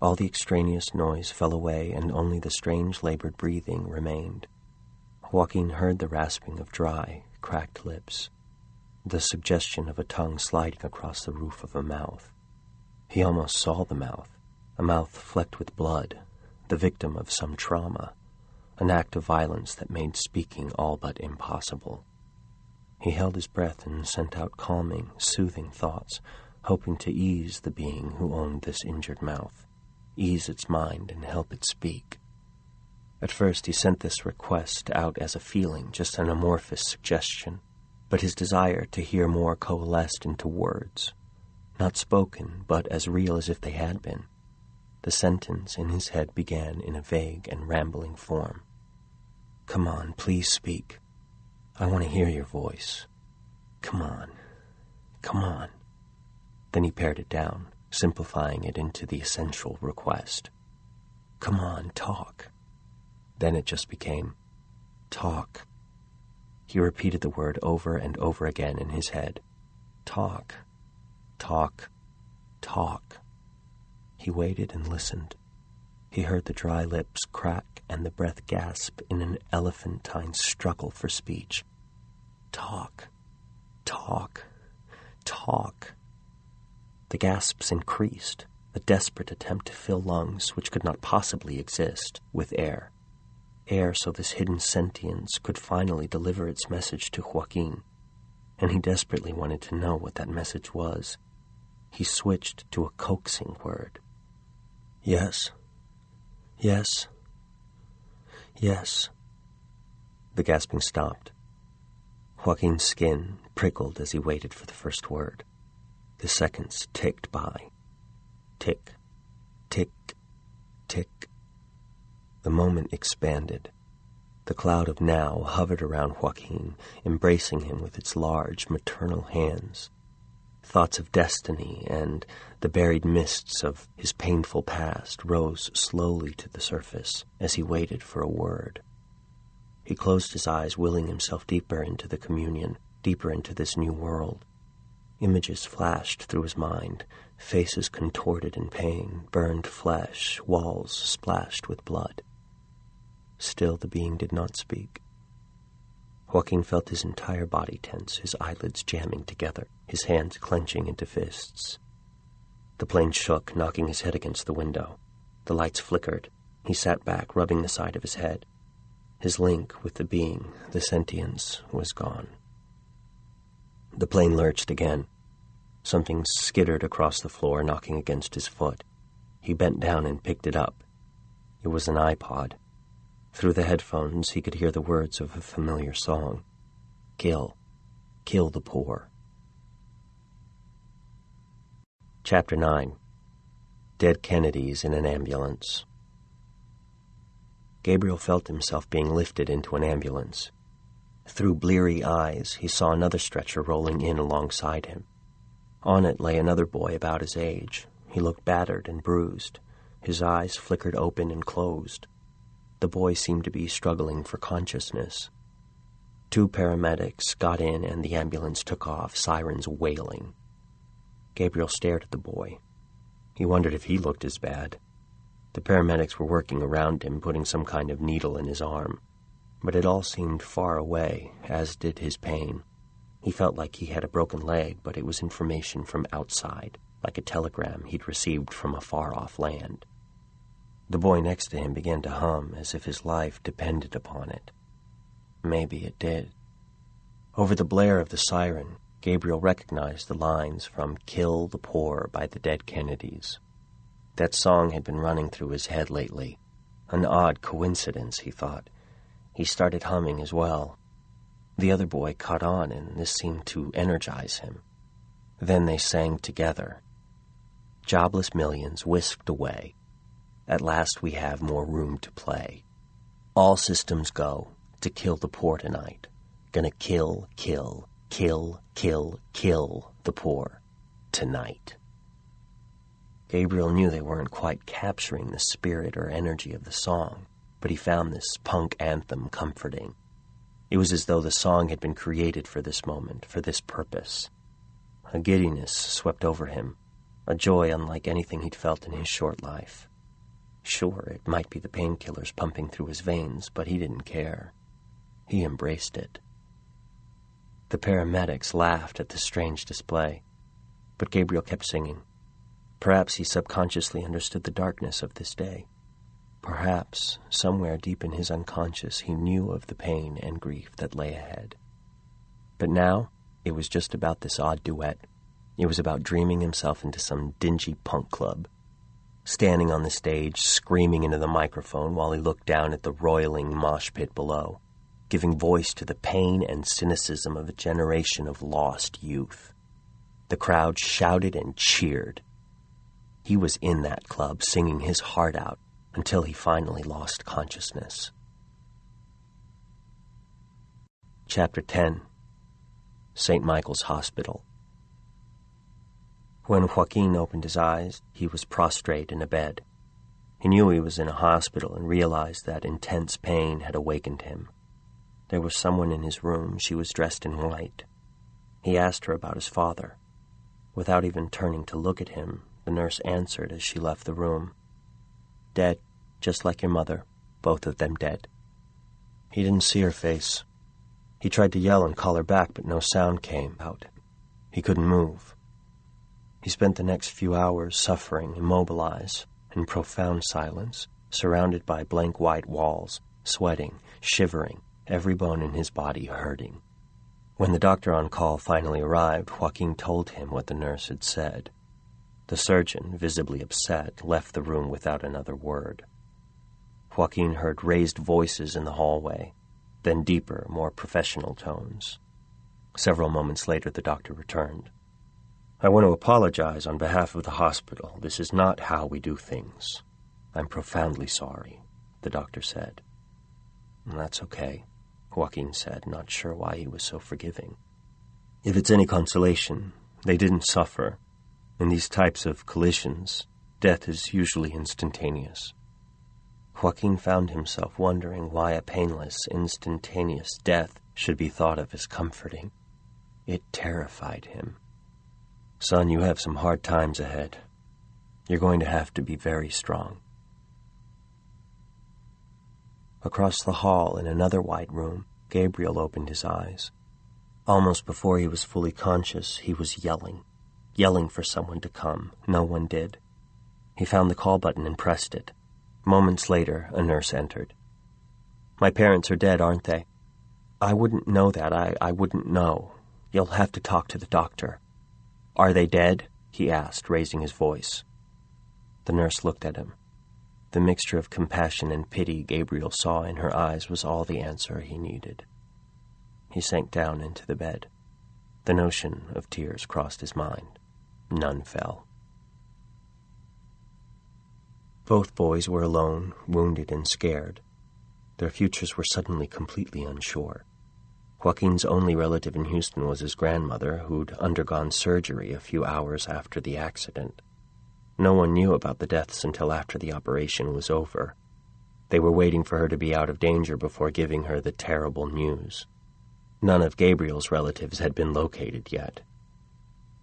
All the extraneous noise fell away, and only the strange labored breathing remained. Joaquin heard the rasping of dry, cracked lips, the suggestion of a tongue sliding across the roof of a mouth. He almost saw the mouth, a mouth flecked with blood, the victim of some trauma, an act of violence that made speaking all but impossible. He held his breath and sent out calming, soothing thoughts, hoping to ease the being who owned this injured mouth ease its mind, and help it speak. At first, he sent this request out as a feeling, just an amorphous suggestion, but his desire to hear more coalesced into words, not spoken, but as real as if they had been. The sentence in his head began in a vague and rambling form. Come on, please speak. I want to hear your voice. Come on. Come on. Then he pared it down simplifying it into the essential request. Come on, talk. Then it just became, talk. He repeated the word over and over again in his head. Talk, talk, talk. He waited and listened. He heard the dry lips crack and the breath gasp in an elephantine struggle for speech. Talk, talk, talk. The gasps increased, a desperate attempt to fill lungs which could not possibly exist with air. Air so this hidden sentience could finally deliver its message to Joaquin, and he desperately wanted to know what that message was. He switched to a coaxing word. Yes. Yes. Yes. The gasping stopped. Joaquin's skin prickled as he waited for the first word. The seconds ticked by. Tick, tick, tick. The moment expanded. The cloud of now hovered around Joaquin, embracing him with its large maternal hands. Thoughts of destiny and the buried mists of his painful past rose slowly to the surface as he waited for a word. He closed his eyes, willing himself deeper into the communion, deeper into this new world. Images flashed through his mind, faces contorted in pain, burned flesh, walls splashed with blood. Still the being did not speak. Joaquin felt his entire body tense, his eyelids jamming together, his hands clenching into fists. The plane shook, knocking his head against the window. The lights flickered. He sat back, rubbing the side of his head. His link with the being, the sentience, was gone. The plane lurched again, Something skittered across the floor, knocking against his foot. He bent down and picked it up. It was an iPod. Through the headphones, he could hear the words of a familiar song Kill, kill the poor. Chapter 9 Dead Kennedys in an ambulance. Gabriel felt himself being lifted into an ambulance. Through bleary eyes, he saw another stretcher rolling in alongside him. On it lay another boy about his age. He looked battered and bruised. His eyes flickered open and closed. The boy seemed to be struggling for consciousness. Two paramedics got in and the ambulance took off, sirens wailing. Gabriel stared at the boy. He wondered if he looked as bad. The paramedics were working around him, putting some kind of needle in his arm. But it all seemed far away, as did his pain. He felt like he had a broken leg, but it was information from outside, like a telegram he'd received from a far off land. The boy next to him began to hum as if his life depended upon it. Maybe it did. Over the blare of the siren, Gabriel recognized the lines from Kill the Poor by the Dead Kennedys. That song had been running through his head lately. An odd coincidence, he thought. He started humming as well. The other boy caught on, and this seemed to energize him. Then they sang together. Jobless millions whisked away. At last we have more room to play. All systems go to kill the poor tonight. Gonna kill, kill, kill, kill, kill the poor tonight. Gabriel knew they weren't quite capturing the spirit or energy of the song, but he found this punk anthem comforting. It was as though the song had been created for this moment, for this purpose. A giddiness swept over him, a joy unlike anything he'd felt in his short life. Sure, it might be the painkillers pumping through his veins, but he didn't care. He embraced it. The paramedics laughed at the strange display, but Gabriel kept singing. Perhaps he subconsciously understood the darkness of this day. Perhaps, somewhere deep in his unconscious, he knew of the pain and grief that lay ahead. But now, it was just about this odd duet. It was about dreaming himself into some dingy punk club, standing on the stage, screaming into the microphone while he looked down at the roiling mosh pit below, giving voice to the pain and cynicism of a generation of lost youth. The crowd shouted and cheered. He was in that club, singing his heart out until he finally lost consciousness. Chapter 10 St. Michael's Hospital When Joaquin opened his eyes, he was prostrate in a bed. He knew he was in a hospital and realized that intense pain had awakened him. There was someone in his room. She was dressed in white. He asked her about his father. Without even turning to look at him, the nurse answered as she left the room. Dead, just like your mother, both of them dead. He didn't see her face. He tried to yell and call her back, but no sound came out. He couldn't move. He spent the next few hours suffering, immobilized, in profound silence, surrounded by blank white walls, sweating, shivering, every bone in his body hurting. When the doctor on call finally arrived, Joaquin told him what the nurse had said. The surgeon, visibly upset, left the room without another word. Joaquin heard raised voices in the hallway, then deeper, more professional tones. Several moments later, the doctor returned. I want to apologize on behalf of the hospital. This is not how we do things. I'm profoundly sorry, the doctor said. That's okay, Joaquin said, not sure why he was so forgiving. If it's any consolation, they didn't suffer, in these types of collisions, death is usually instantaneous. Joaquin found himself wondering why a painless, instantaneous death should be thought of as comforting. It terrified him. Son, you have some hard times ahead. You're going to have to be very strong. Across the hall, in another white room, Gabriel opened his eyes. Almost before he was fully conscious, he was yelling yelling for someone to come. No one did. He found the call button and pressed it. Moments later, a nurse entered. My parents are dead, aren't they? I wouldn't know that. I, I wouldn't know. You'll have to talk to the doctor. Are they dead? he asked, raising his voice. The nurse looked at him. The mixture of compassion and pity Gabriel saw in her eyes was all the answer he needed. He sank down into the bed. The notion of tears crossed his mind. None fell. Both boys were alone, wounded and scared. Their futures were suddenly completely unsure. Joaquin's only relative in Houston was his grandmother, who'd undergone surgery a few hours after the accident. No one knew about the deaths until after the operation was over. They were waiting for her to be out of danger before giving her the terrible news. None of Gabriel's relatives had been located yet.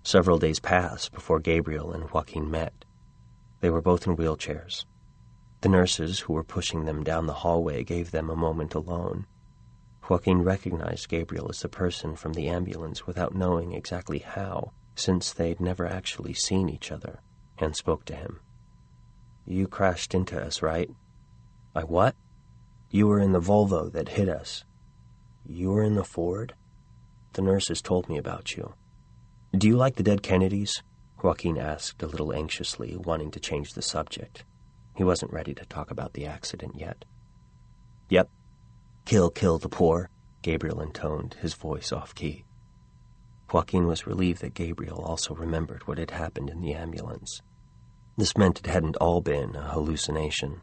Several days passed before Gabriel and Joaquin met. They were both in wheelchairs. The nurses who were pushing them down the hallway gave them a moment alone. Joaquin recognized Gabriel as the person from the ambulance without knowing exactly how, since they'd never actually seen each other, and spoke to him. You crashed into us, right? I what? You were in the Volvo that hit us. You were in the Ford? The nurses told me about you. Do you like the dead Kennedys? Joaquin asked a little anxiously, wanting to change the subject. He wasn't ready to talk about the accident yet. Yep. Kill, kill the poor, Gabriel intoned, his voice off key. Joaquin was relieved that Gabriel also remembered what had happened in the ambulance. This meant it hadn't all been a hallucination.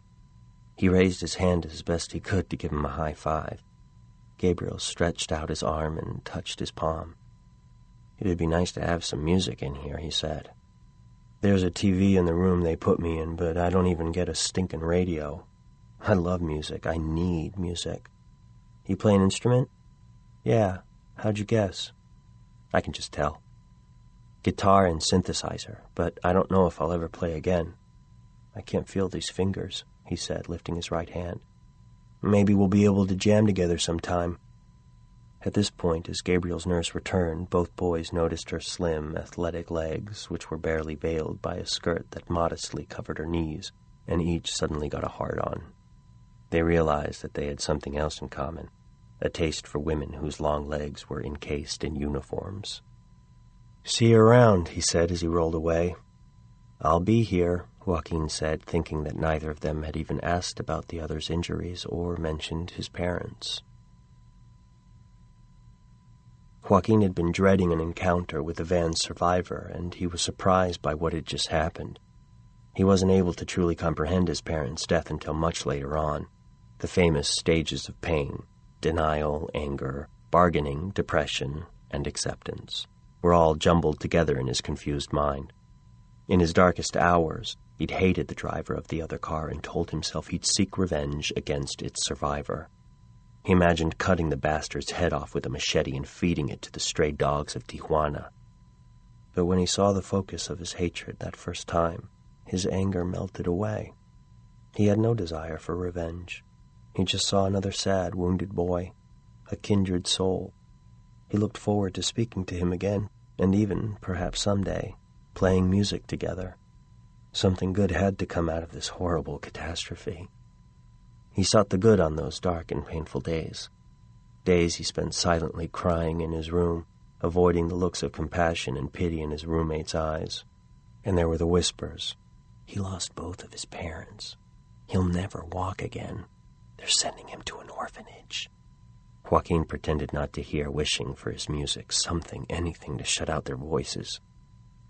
He raised his hand as best he could to give him a high five. Gabriel stretched out his arm and touched his palm. It'd be nice to have some music in here, he said. There's a TV in the room they put me in, but I don't even get a stinking radio. I love music. I need music. You play an instrument? Yeah. How'd you guess? I can just tell. Guitar and synthesizer, but I don't know if I'll ever play again. I can't feel these fingers, he said, lifting his right hand. Maybe we'll be able to jam together sometime. At this point, as Gabriel's nurse returned, both boys noticed her slim, athletic legs, which were barely veiled by a skirt that modestly covered her knees, and each suddenly got a hard on. They realized that they had something else in common a taste for women whose long legs were encased in uniforms. See you around, he said as he rolled away. I'll be here, Joaquin said, thinking that neither of them had even asked about the other's injuries or mentioned his parents. Joaquin had been dreading an encounter with the van's survivor, and he was surprised by what had just happened. He wasn't able to truly comprehend his parents' death until much later on. The famous stages of pain denial, anger, bargaining, depression, and acceptance were all jumbled together in his confused mind. In his darkest hours, he'd hated the driver of the other car and told himself he'd seek revenge against its survivor. He imagined cutting the bastard's head off with a machete and feeding it to the stray dogs of Tijuana. But when he saw the focus of his hatred that first time, his anger melted away. He had no desire for revenge. He just saw another sad, wounded boy, a kindred soul. He looked forward to speaking to him again, and even, perhaps someday, playing music together. Something good had to come out of this horrible catastrophe. He sought the good on those dark and painful days. Days he spent silently crying in his room, avoiding the looks of compassion and pity in his roommate's eyes. And there were the whispers. He lost both of his parents. He'll never walk again. They're sending him to an orphanage. Joaquin pretended not to hear, wishing for his music, something, anything to shut out their voices.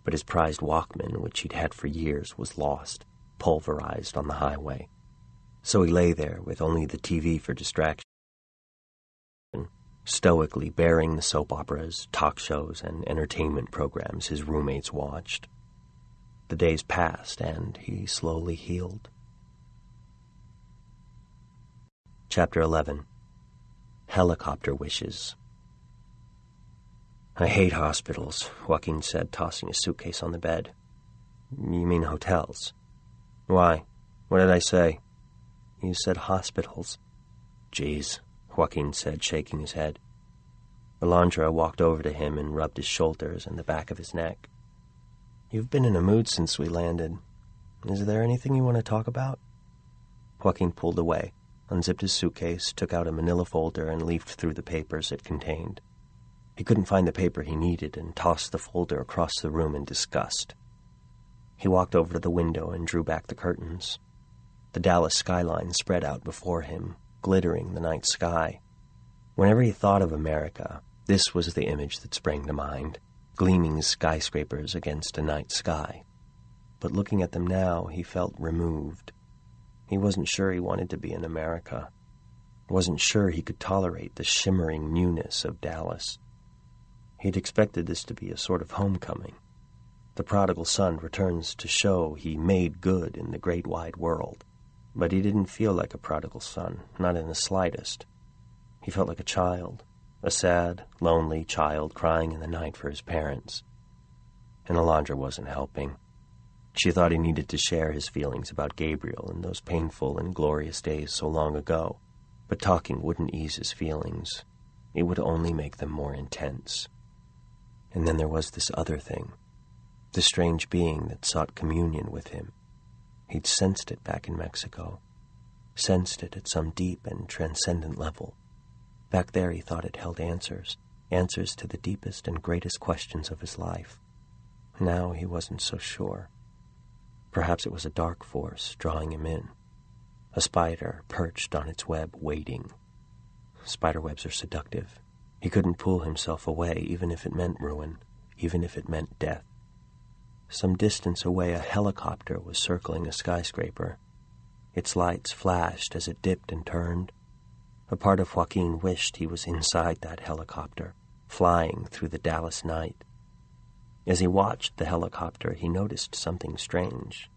But his prized Walkman, which he'd had for years, was lost, pulverized on the highway so he lay there with only the TV for distraction, stoically bearing the soap operas, talk shows, and entertainment programs his roommates watched. The days passed, and he slowly healed. Chapter 11 Helicopter Wishes I hate hospitals, Joaquin said, tossing his suitcase on the bed. You mean hotels? Why? What did I say? You said hospitals. Jeez, Joaquin said, shaking his head. Alondra walked over to him and rubbed his shoulders and the back of his neck. You've been in a mood since we landed. Is there anything you want to talk about? Joaquin pulled away, unzipped his suitcase, took out a manila folder, and leafed through the papers it contained. He couldn't find the paper he needed and tossed the folder across the room in disgust. He walked over to the window and drew back the curtains. The Dallas skyline spread out before him, glittering the night sky. Whenever he thought of America, this was the image that sprang to mind gleaming skyscrapers against a night sky. But looking at them now, he felt removed, He wasn't sure he wanted to be in America. Wasn't sure he could tolerate the shimmering newness of Dallas. He'd expected this to be a sort of homecoming. The prodigal son returns to show he made good in the great wide world. But he didn't feel like a prodigal son, not in the slightest. He felt like a child, a sad, lonely child crying in the night for his parents. And Alondra wasn't helping. She thought he needed to share his feelings about Gabriel in those painful and glorious days so long ago, but talking wouldn't ease his feelings. It would only make them more intense. And then there was this other thing, the strange being that sought communion with him. He'd sensed it back in Mexico, sensed it at some deep and transcendent level. Back there, he thought it held answers, answers to the deepest and greatest questions of his life. Now he wasn't so sure. Perhaps it was a dark force drawing him in, a spider perched on its web waiting. Spider webs are seductive. He couldn't pull himself away, even if it meant ruin, even if it meant death. Some distance away, a helicopter was circling a skyscraper. Its lights flashed as it dipped and turned. A part of Joaquin wished he was inside that helicopter, flying through the Dallas night. As he watched the helicopter, he noticed something strange.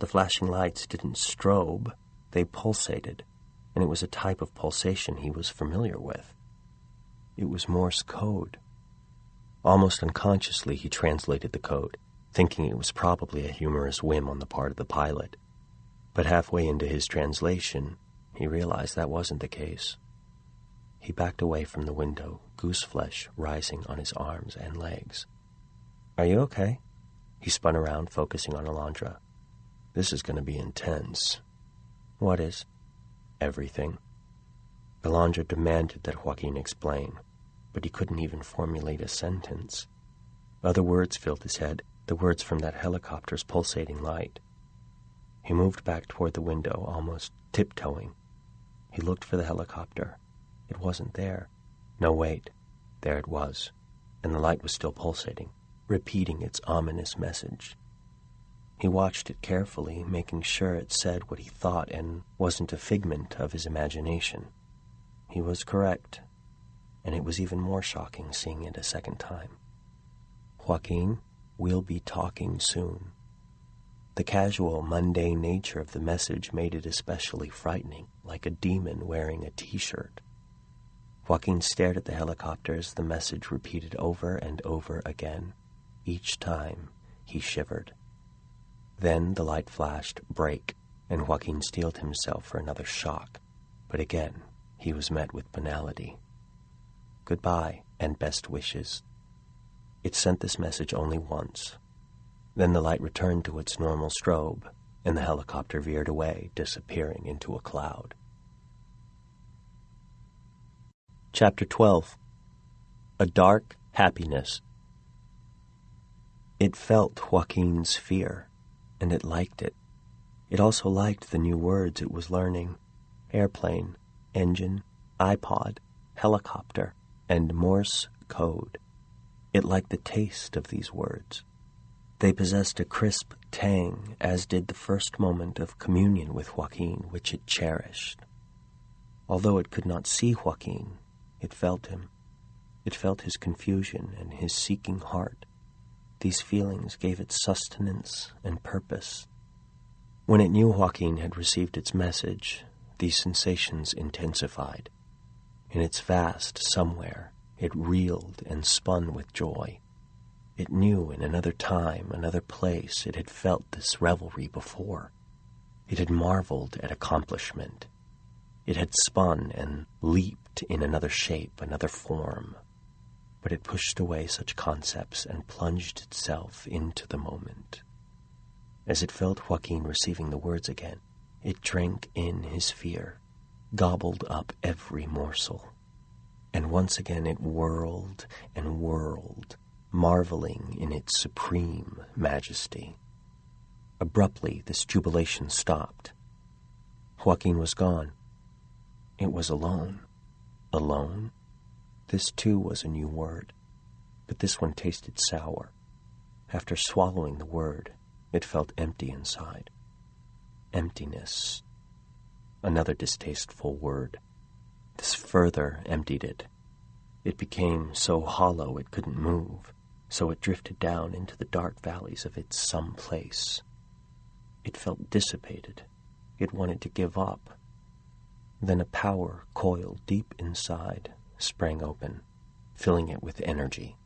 The flashing lights didn't strobe, they pulsated, and it was a type of pulsation he was familiar with. It was Morse code. Almost unconsciously, he translated the code, thinking it was probably a humorous whim on the part of the pilot. But halfway into his translation, he realized that wasn't the case. He backed away from the window, goose flesh rising on his arms and legs. Are you okay? He spun around, focusing on Alondra. This is going to be intense. What is? Everything. Alondra demanded that Joaquin explain, but he couldn't even formulate a sentence. Other words filled his head, the words from that helicopter's pulsating light. He moved back toward the window, almost tiptoeing. He looked for the helicopter. It wasn't there. No, wait. There it was. And the light was still pulsating, repeating its ominous message. He watched it carefully, making sure it said what he thought and wasn't a figment of his imagination. He was correct, and it was even more shocking seeing it a second time. Joaquin, we'll be talking soon. The casual, mundane nature of the message made it especially frightening, like a demon wearing a t shirt. Joaquin stared at the helicopter as the message repeated over and over again. Each time, he shivered. Then the light flashed, break, and Joaquin steeled himself for another shock. But again, he was met with banality. Goodbye and best wishes. It sent this message only once, then the light returned to its normal strobe, and the helicopter veered away, disappearing into a cloud. Chapter 12 A Dark Happiness It felt Joaquin's fear, and it liked it. It also liked the new words it was learning airplane, engine, iPod, helicopter, and Morse code. It liked the taste of these words. They possessed a crisp tang, as did the first moment of communion with Joaquin, which it cherished. Although it could not see Joaquin, it felt him. It felt his confusion and his seeking heart. These feelings gave it sustenance and purpose. When it knew Joaquin had received its message, these sensations intensified. In its vast somewhere, it reeled and spun with joy. It knew in another time, another place, it had felt this revelry before. It had marveled at accomplishment. It had spun and leaped in another shape, another form. But it pushed away such concepts and plunged itself into the moment. As it felt Joaquin receiving the words again, it drank in his fear, gobbled up every morsel. And once again it whirled and whirled marveling in its supreme majesty. Abruptly, this jubilation stopped. Joaquin was gone. It was alone. Alone? This too was a new word, but this one tasted sour. After swallowing the word, it felt empty inside. Emptiness, another distasteful word. This further emptied it. It became so hollow it couldn't move, so it drifted down into the dark valleys of its some place. It felt dissipated. It wanted to give up. Then a power coiled deep inside sprang open, filling it with energy.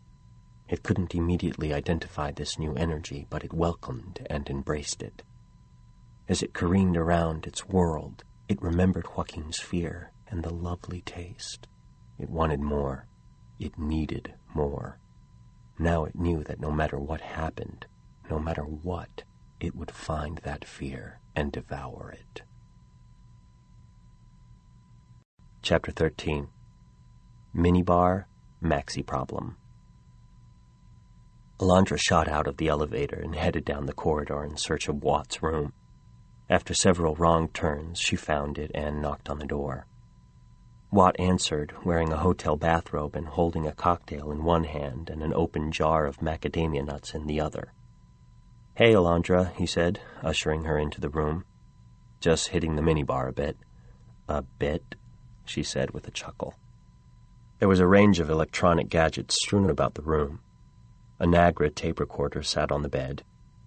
It couldn't immediately identify this new energy, but it welcomed and embraced it. As it careened around its world, it remembered Joaquin's fear and the lovely taste. It wanted more. It needed more. Now it knew that no matter what happened, no matter what, it would find that fear and devour it. Chapter 13 Minibar Maxi Problem Alondra shot out of the elevator and headed down the corridor in search of Watt's room. After several wrong turns, she found it and knocked on the door. Watt answered, wearing a hotel bathrobe and holding a cocktail in one hand and an open jar of macadamia nuts in the other. Hey, Alondra, he said, ushering her into the room. Just hitting the minibar a bit. A bit, she said with a chuckle. There was a range of electronic gadgets strewn about the room. A Nagra tape recorder sat on the bed.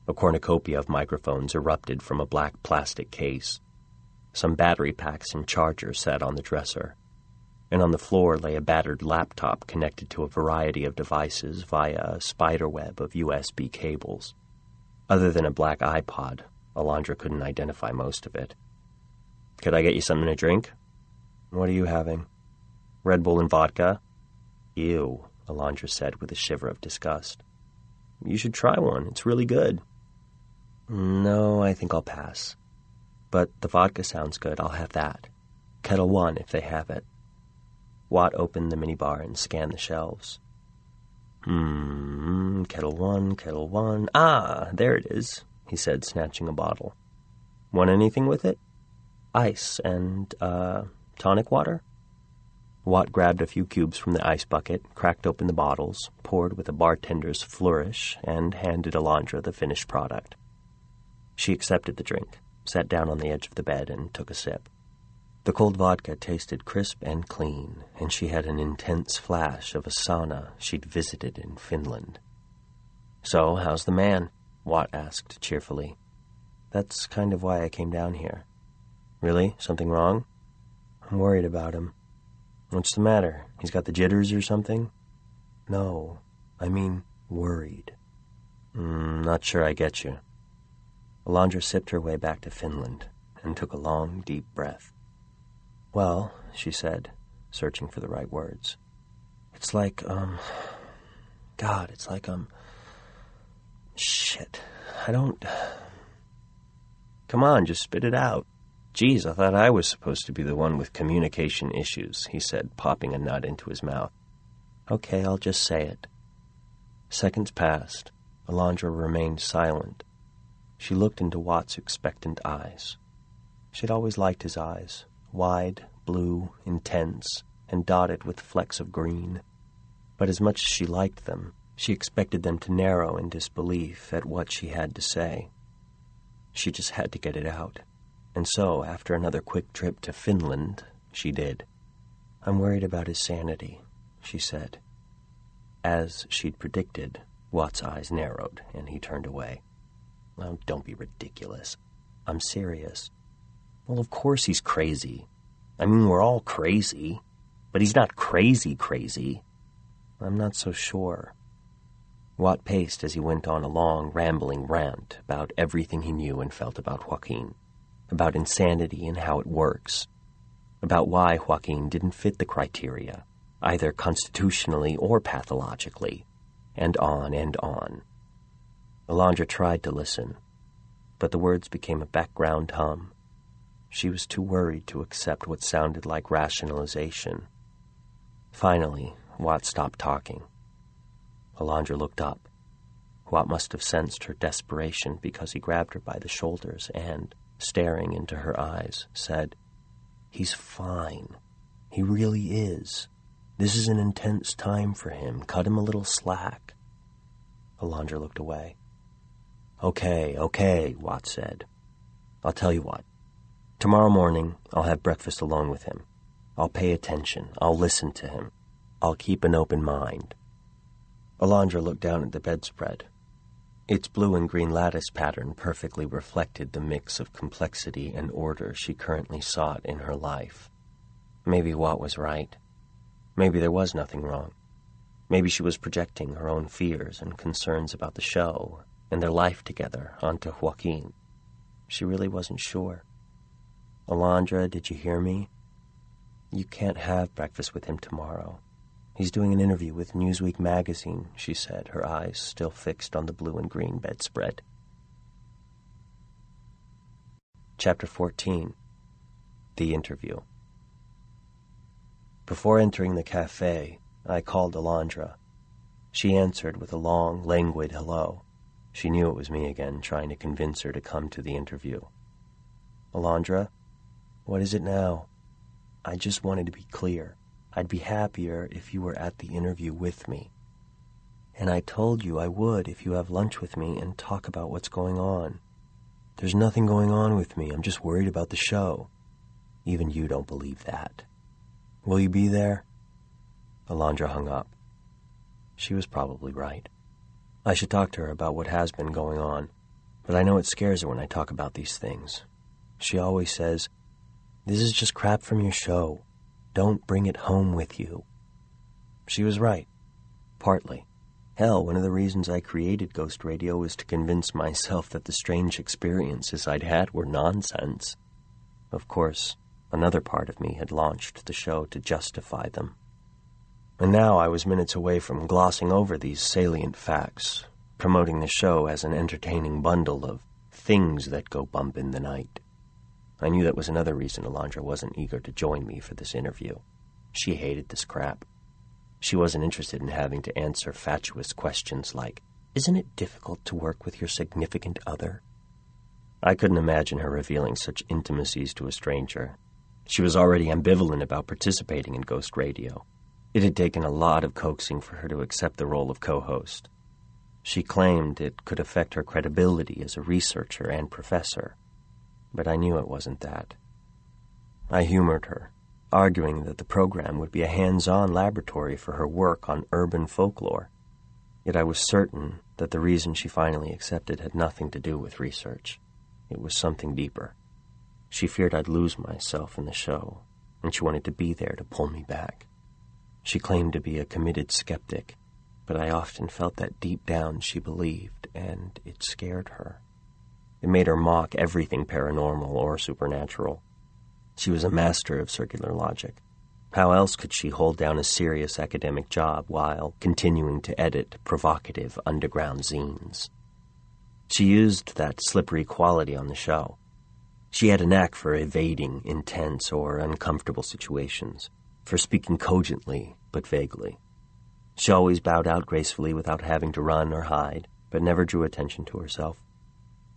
A cornucopia of microphones erupted from a black plastic case. Some battery packs and chargers sat on the dresser. And on the floor lay a battered laptop connected to a variety of devices via a spiderweb of USB cables. Other than a black iPod, Alondra couldn't identify most of it. Could I get you something to drink? What are you having? Red Bull and vodka? Ew. Alondra said with a shiver of disgust. You should try one. It's really good. No, I think I'll pass. But the vodka sounds good. I'll have that. Ketel One, if they have it. Watt opened the minibar and scanned the shelves. Hmm, Ketel One, Ketel One. Ah, there it is, he said, snatching a bottle. Want anything with it? Ice and, uh, tonic water? Watt grabbed a few cubes from the ice bucket, cracked open the bottles, poured with a bartender's flourish, and handed Alondra the finished product. She accepted the drink, sat down on the edge of the bed, and took a sip. The cold vodka tasted crisp and clean, and she had an intense flash of a sauna she'd visited in Finland. So, how's the man? Watt asked cheerfully. That's kind of why I came down here. Really? Something wrong? I'm worried about him. What's the matter? He's got the jitters or something? No, I mean worried. Mm, not sure I get you. Alondra sipped her way back to Finland and took a long, deep breath. Well, she said, searching for the right words, it's like, um, God, it's like, um, shit. I don't. Come on, just spit it out. Geez, I thought I was supposed to be the one with communication issues, he said, popping a nut into his mouth. Okay, I'll just say it. Seconds passed. Alondra remained silent. She looked into Watt's expectant eyes. She'd always liked his eyes, wide, blue, intense, and dotted with flecks of green. But as much as she liked them, she expected them to narrow in disbelief at what she had to say. She just had to get it out. And so, after another quick trip to Finland, she did. I'm worried about his sanity, she said. As she'd predicted, Watt's eyes narrowed, and he turned away. Oh, don't be ridiculous. I'm serious. Well, of course he's crazy. I mean, we're all crazy. But he's not crazy crazy. I'm not so sure. Watt paced as he went on a long, rambling rant about everything he knew and felt about Joaquin about insanity and how it works, about why Joaquin didn't fit the criteria, either constitutionally or pathologically, and on and on. Alondra tried to listen, but the words became a background hum. She was too worried to accept what sounded like rationalization. Finally, Watt stopped talking. Alondra looked up. Watt must have sensed her desperation because he grabbed her by the shoulders and, staring into her eyes, said, He's fine. He really is. This is an intense time for him. Cut him a little slack. Alondra looked away. Okay, okay, Watt said. I'll tell you what. Tomorrow morning, I'll have breakfast alone with him. I'll pay attention. I'll listen to him. I'll keep an open mind. Alondra looked down at the bedspread. Its blue and green lattice pattern perfectly reflected the mix of complexity and order she currently sought in her life. Maybe Watt was right. Maybe there was nothing wrong. Maybe she was projecting her own fears and concerns about the show and their life together onto Joaquin. She really wasn't sure. Alondra, did you hear me? You can't have breakfast with him tomorrow. He's doing an interview with Newsweek magazine, she said, her eyes still fixed on the blue and green bedspread. Chapter 14 The Interview Before entering the cafe, I called Alondra. She answered with a long, languid hello. She knew it was me again, trying to convince her to come to the interview. Alondra, what is it now? I just wanted to be clear. I'd be happier if you were at the interview with me. And I told you I would if you have lunch with me and talk about what's going on. There's nothing going on with me. I'm just worried about the show. Even you don't believe that. Will you be there? Alondra hung up. She was probably right. I should talk to her about what has been going on, but I know it scares her when I talk about these things. She always says, This is just crap from your show. Don't bring it home with you. She was right. Partly. Hell, one of the reasons I created Ghost Radio was to convince myself that the strange experiences I'd had were nonsense. Of course, another part of me had launched the show to justify them. And now I was minutes away from glossing over these salient facts, promoting the show as an entertaining bundle of things that go bump in the night. I knew that was another reason Alondra wasn't eager to join me for this interview. She hated this crap. She wasn't interested in having to answer fatuous questions like, Isn't it difficult to work with your significant other? I couldn't imagine her revealing such intimacies to a stranger. She was already ambivalent about participating in Ghost Radio. It had taken a lot of coaxing for her to accept the role of co host. She claimed it could affect her credibility as a researcher and professor, but I knew it wasn't that. I humored her, arguing that the program would be a hands on laboratory for her work on urban folklore. Yet I was certain that the reason she finally accepted had nothing to do with research. It was something deeper. She feared I'd lose myself in the show, and she wanted to be there to pull me back. She claimed to be a committed skeptic, but I often felt that deep down she believed, and it scared her. It made her mock everything paranormal or supernatural. She was a master of circular logic. How else could she hold down a serious academic job while continuing to edit provocative underground zines? She used that slippery quality on the show. She had a knack for evading intense or uncomfortable situations for speaking cogently but vaguely. She always bowed out gracefully without having to run or hide, but never drew attention to herself.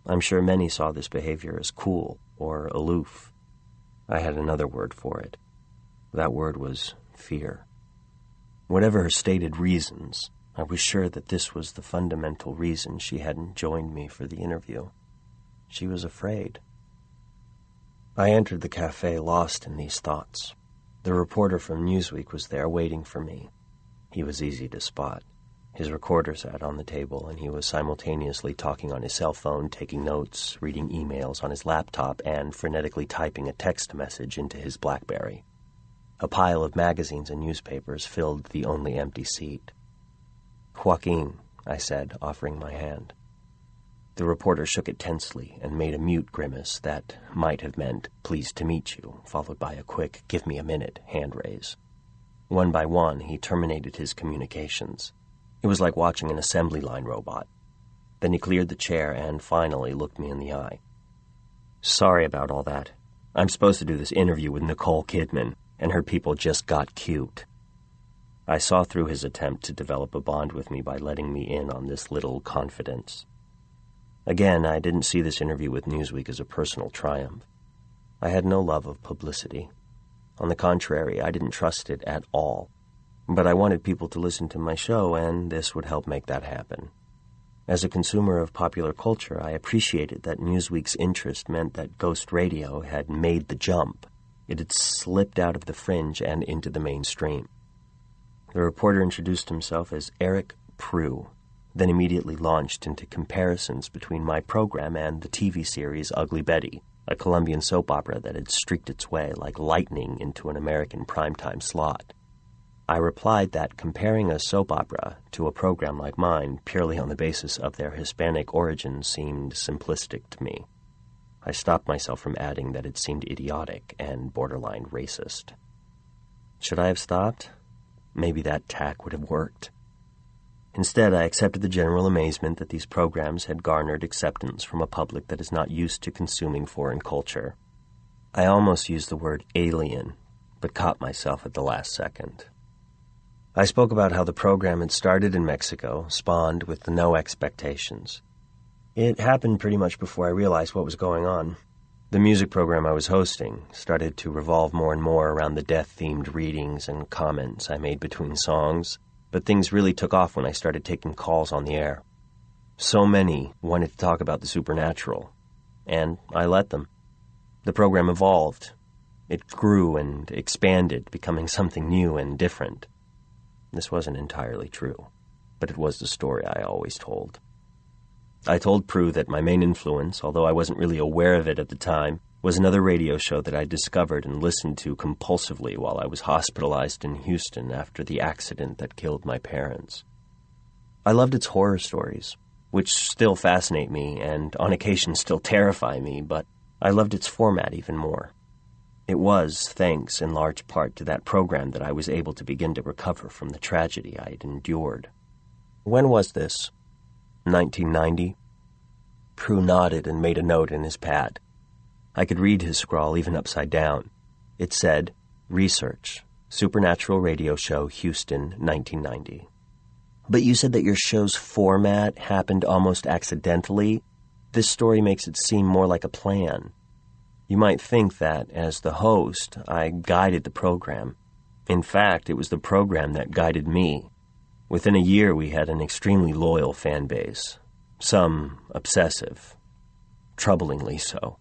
I'm sure many saw this behavior as cool or aloof. I had another word for it. That word was fear. Whatever her stated reasons, I was sure that this was the fundamental reason she hadn't joined me for the interview. She was afraid. I entered the cafe lost in these thoughts. The reporter from Newsweek was there waiting for me. He was easy to spot. His recorder sat on the table, and he was simultaneously talking on his cell phone, taking notes, reading emails on his laptop, and frenetically typing a text message into his Blackberry. A pile of magazines and newspapers filled the only empty seat. Joaquin, I said, offering my hand. The reporter shook it tensely and made a mute grimace that might have meant, pleased to meet you, followed by a quick, give me a minute hand raise. One by one, he terminated his communications. It was like watching an assembly line robot. Then he cleared the chair and finally looked me in the eye. Sorry about all that. I'm supposed to do this interview with Nicole Kidman, and her people just got cute. I saw through his attempt to develop a bond with me by letting me in on this little confidence. Again, I didn't see this interview with Newsweek as a personal triumph. I had no love of publicity. On the contrary, I didn't trust it at all. But I wanted people to listen to my show, and this would help make that happen. As a consumer of popular culture, I appreciated that Newsweek's interest meant that Ghost Radio had made the jump. It had slipped out of the fringe and into the mainstream. The reporter introduced himself as Eric Prue, then immediately launched into comparisons between my program and the TV series Ugly Betty, a Colombian soap opera that had streaked its way like lightning into an American primetime slot. I replied that comparing a soap opera to a program like mine purely on the basis of their Hispanic origin seemed simplistic to me. I stopped myself from adding that it seemed idiotic and borderline racist. Should I have stopped? Maybe that tack would have worked. Instead, I accepted the general amazement that these programs had garnered acceptance from a public that is not used to consuming foreign culture. I almost used the word alien, but caught myself at the last second. I spoke about how the program had started in Mexico, spawned with no expectations. It happened pretty much before I realized what was going on. The music program I was hosting started to revolve more and more around the death themed readings and comments I made between songs, but things really took off when I started taking calls on the air. So many wanted to talk about the supernatural, and I let them. The program evolved. It grew and expanded, becoming something new and different. This wasn't entirely true, but it was the story I always told. I told Prue that my main influence, although I wasn't really aware of it at the time, was another radio show that I discovered and listened to compulsively while I was hospitalized in Houston after the accident that killed my parents. I loved its horror stories, which still fascinate me and on occasion still terrify me, but I loved its format even more. It was thanks in large part to that program that I was able to begin to recover from the tragedy I had endured. When was this? 1990? Prue nodded and made a note in his pad. I could read his scrawl even upside down. It said, Research, Supernatural Radio Show, Houston, 1990. But you said that your show's format happened almost accidentally. This story makes it seem more like a plan. You might think that, as the host, I guided the program. In fact, it was the program that guided me. Within a year, we had an extremely loyal fan base, some obsessive, troublingly so.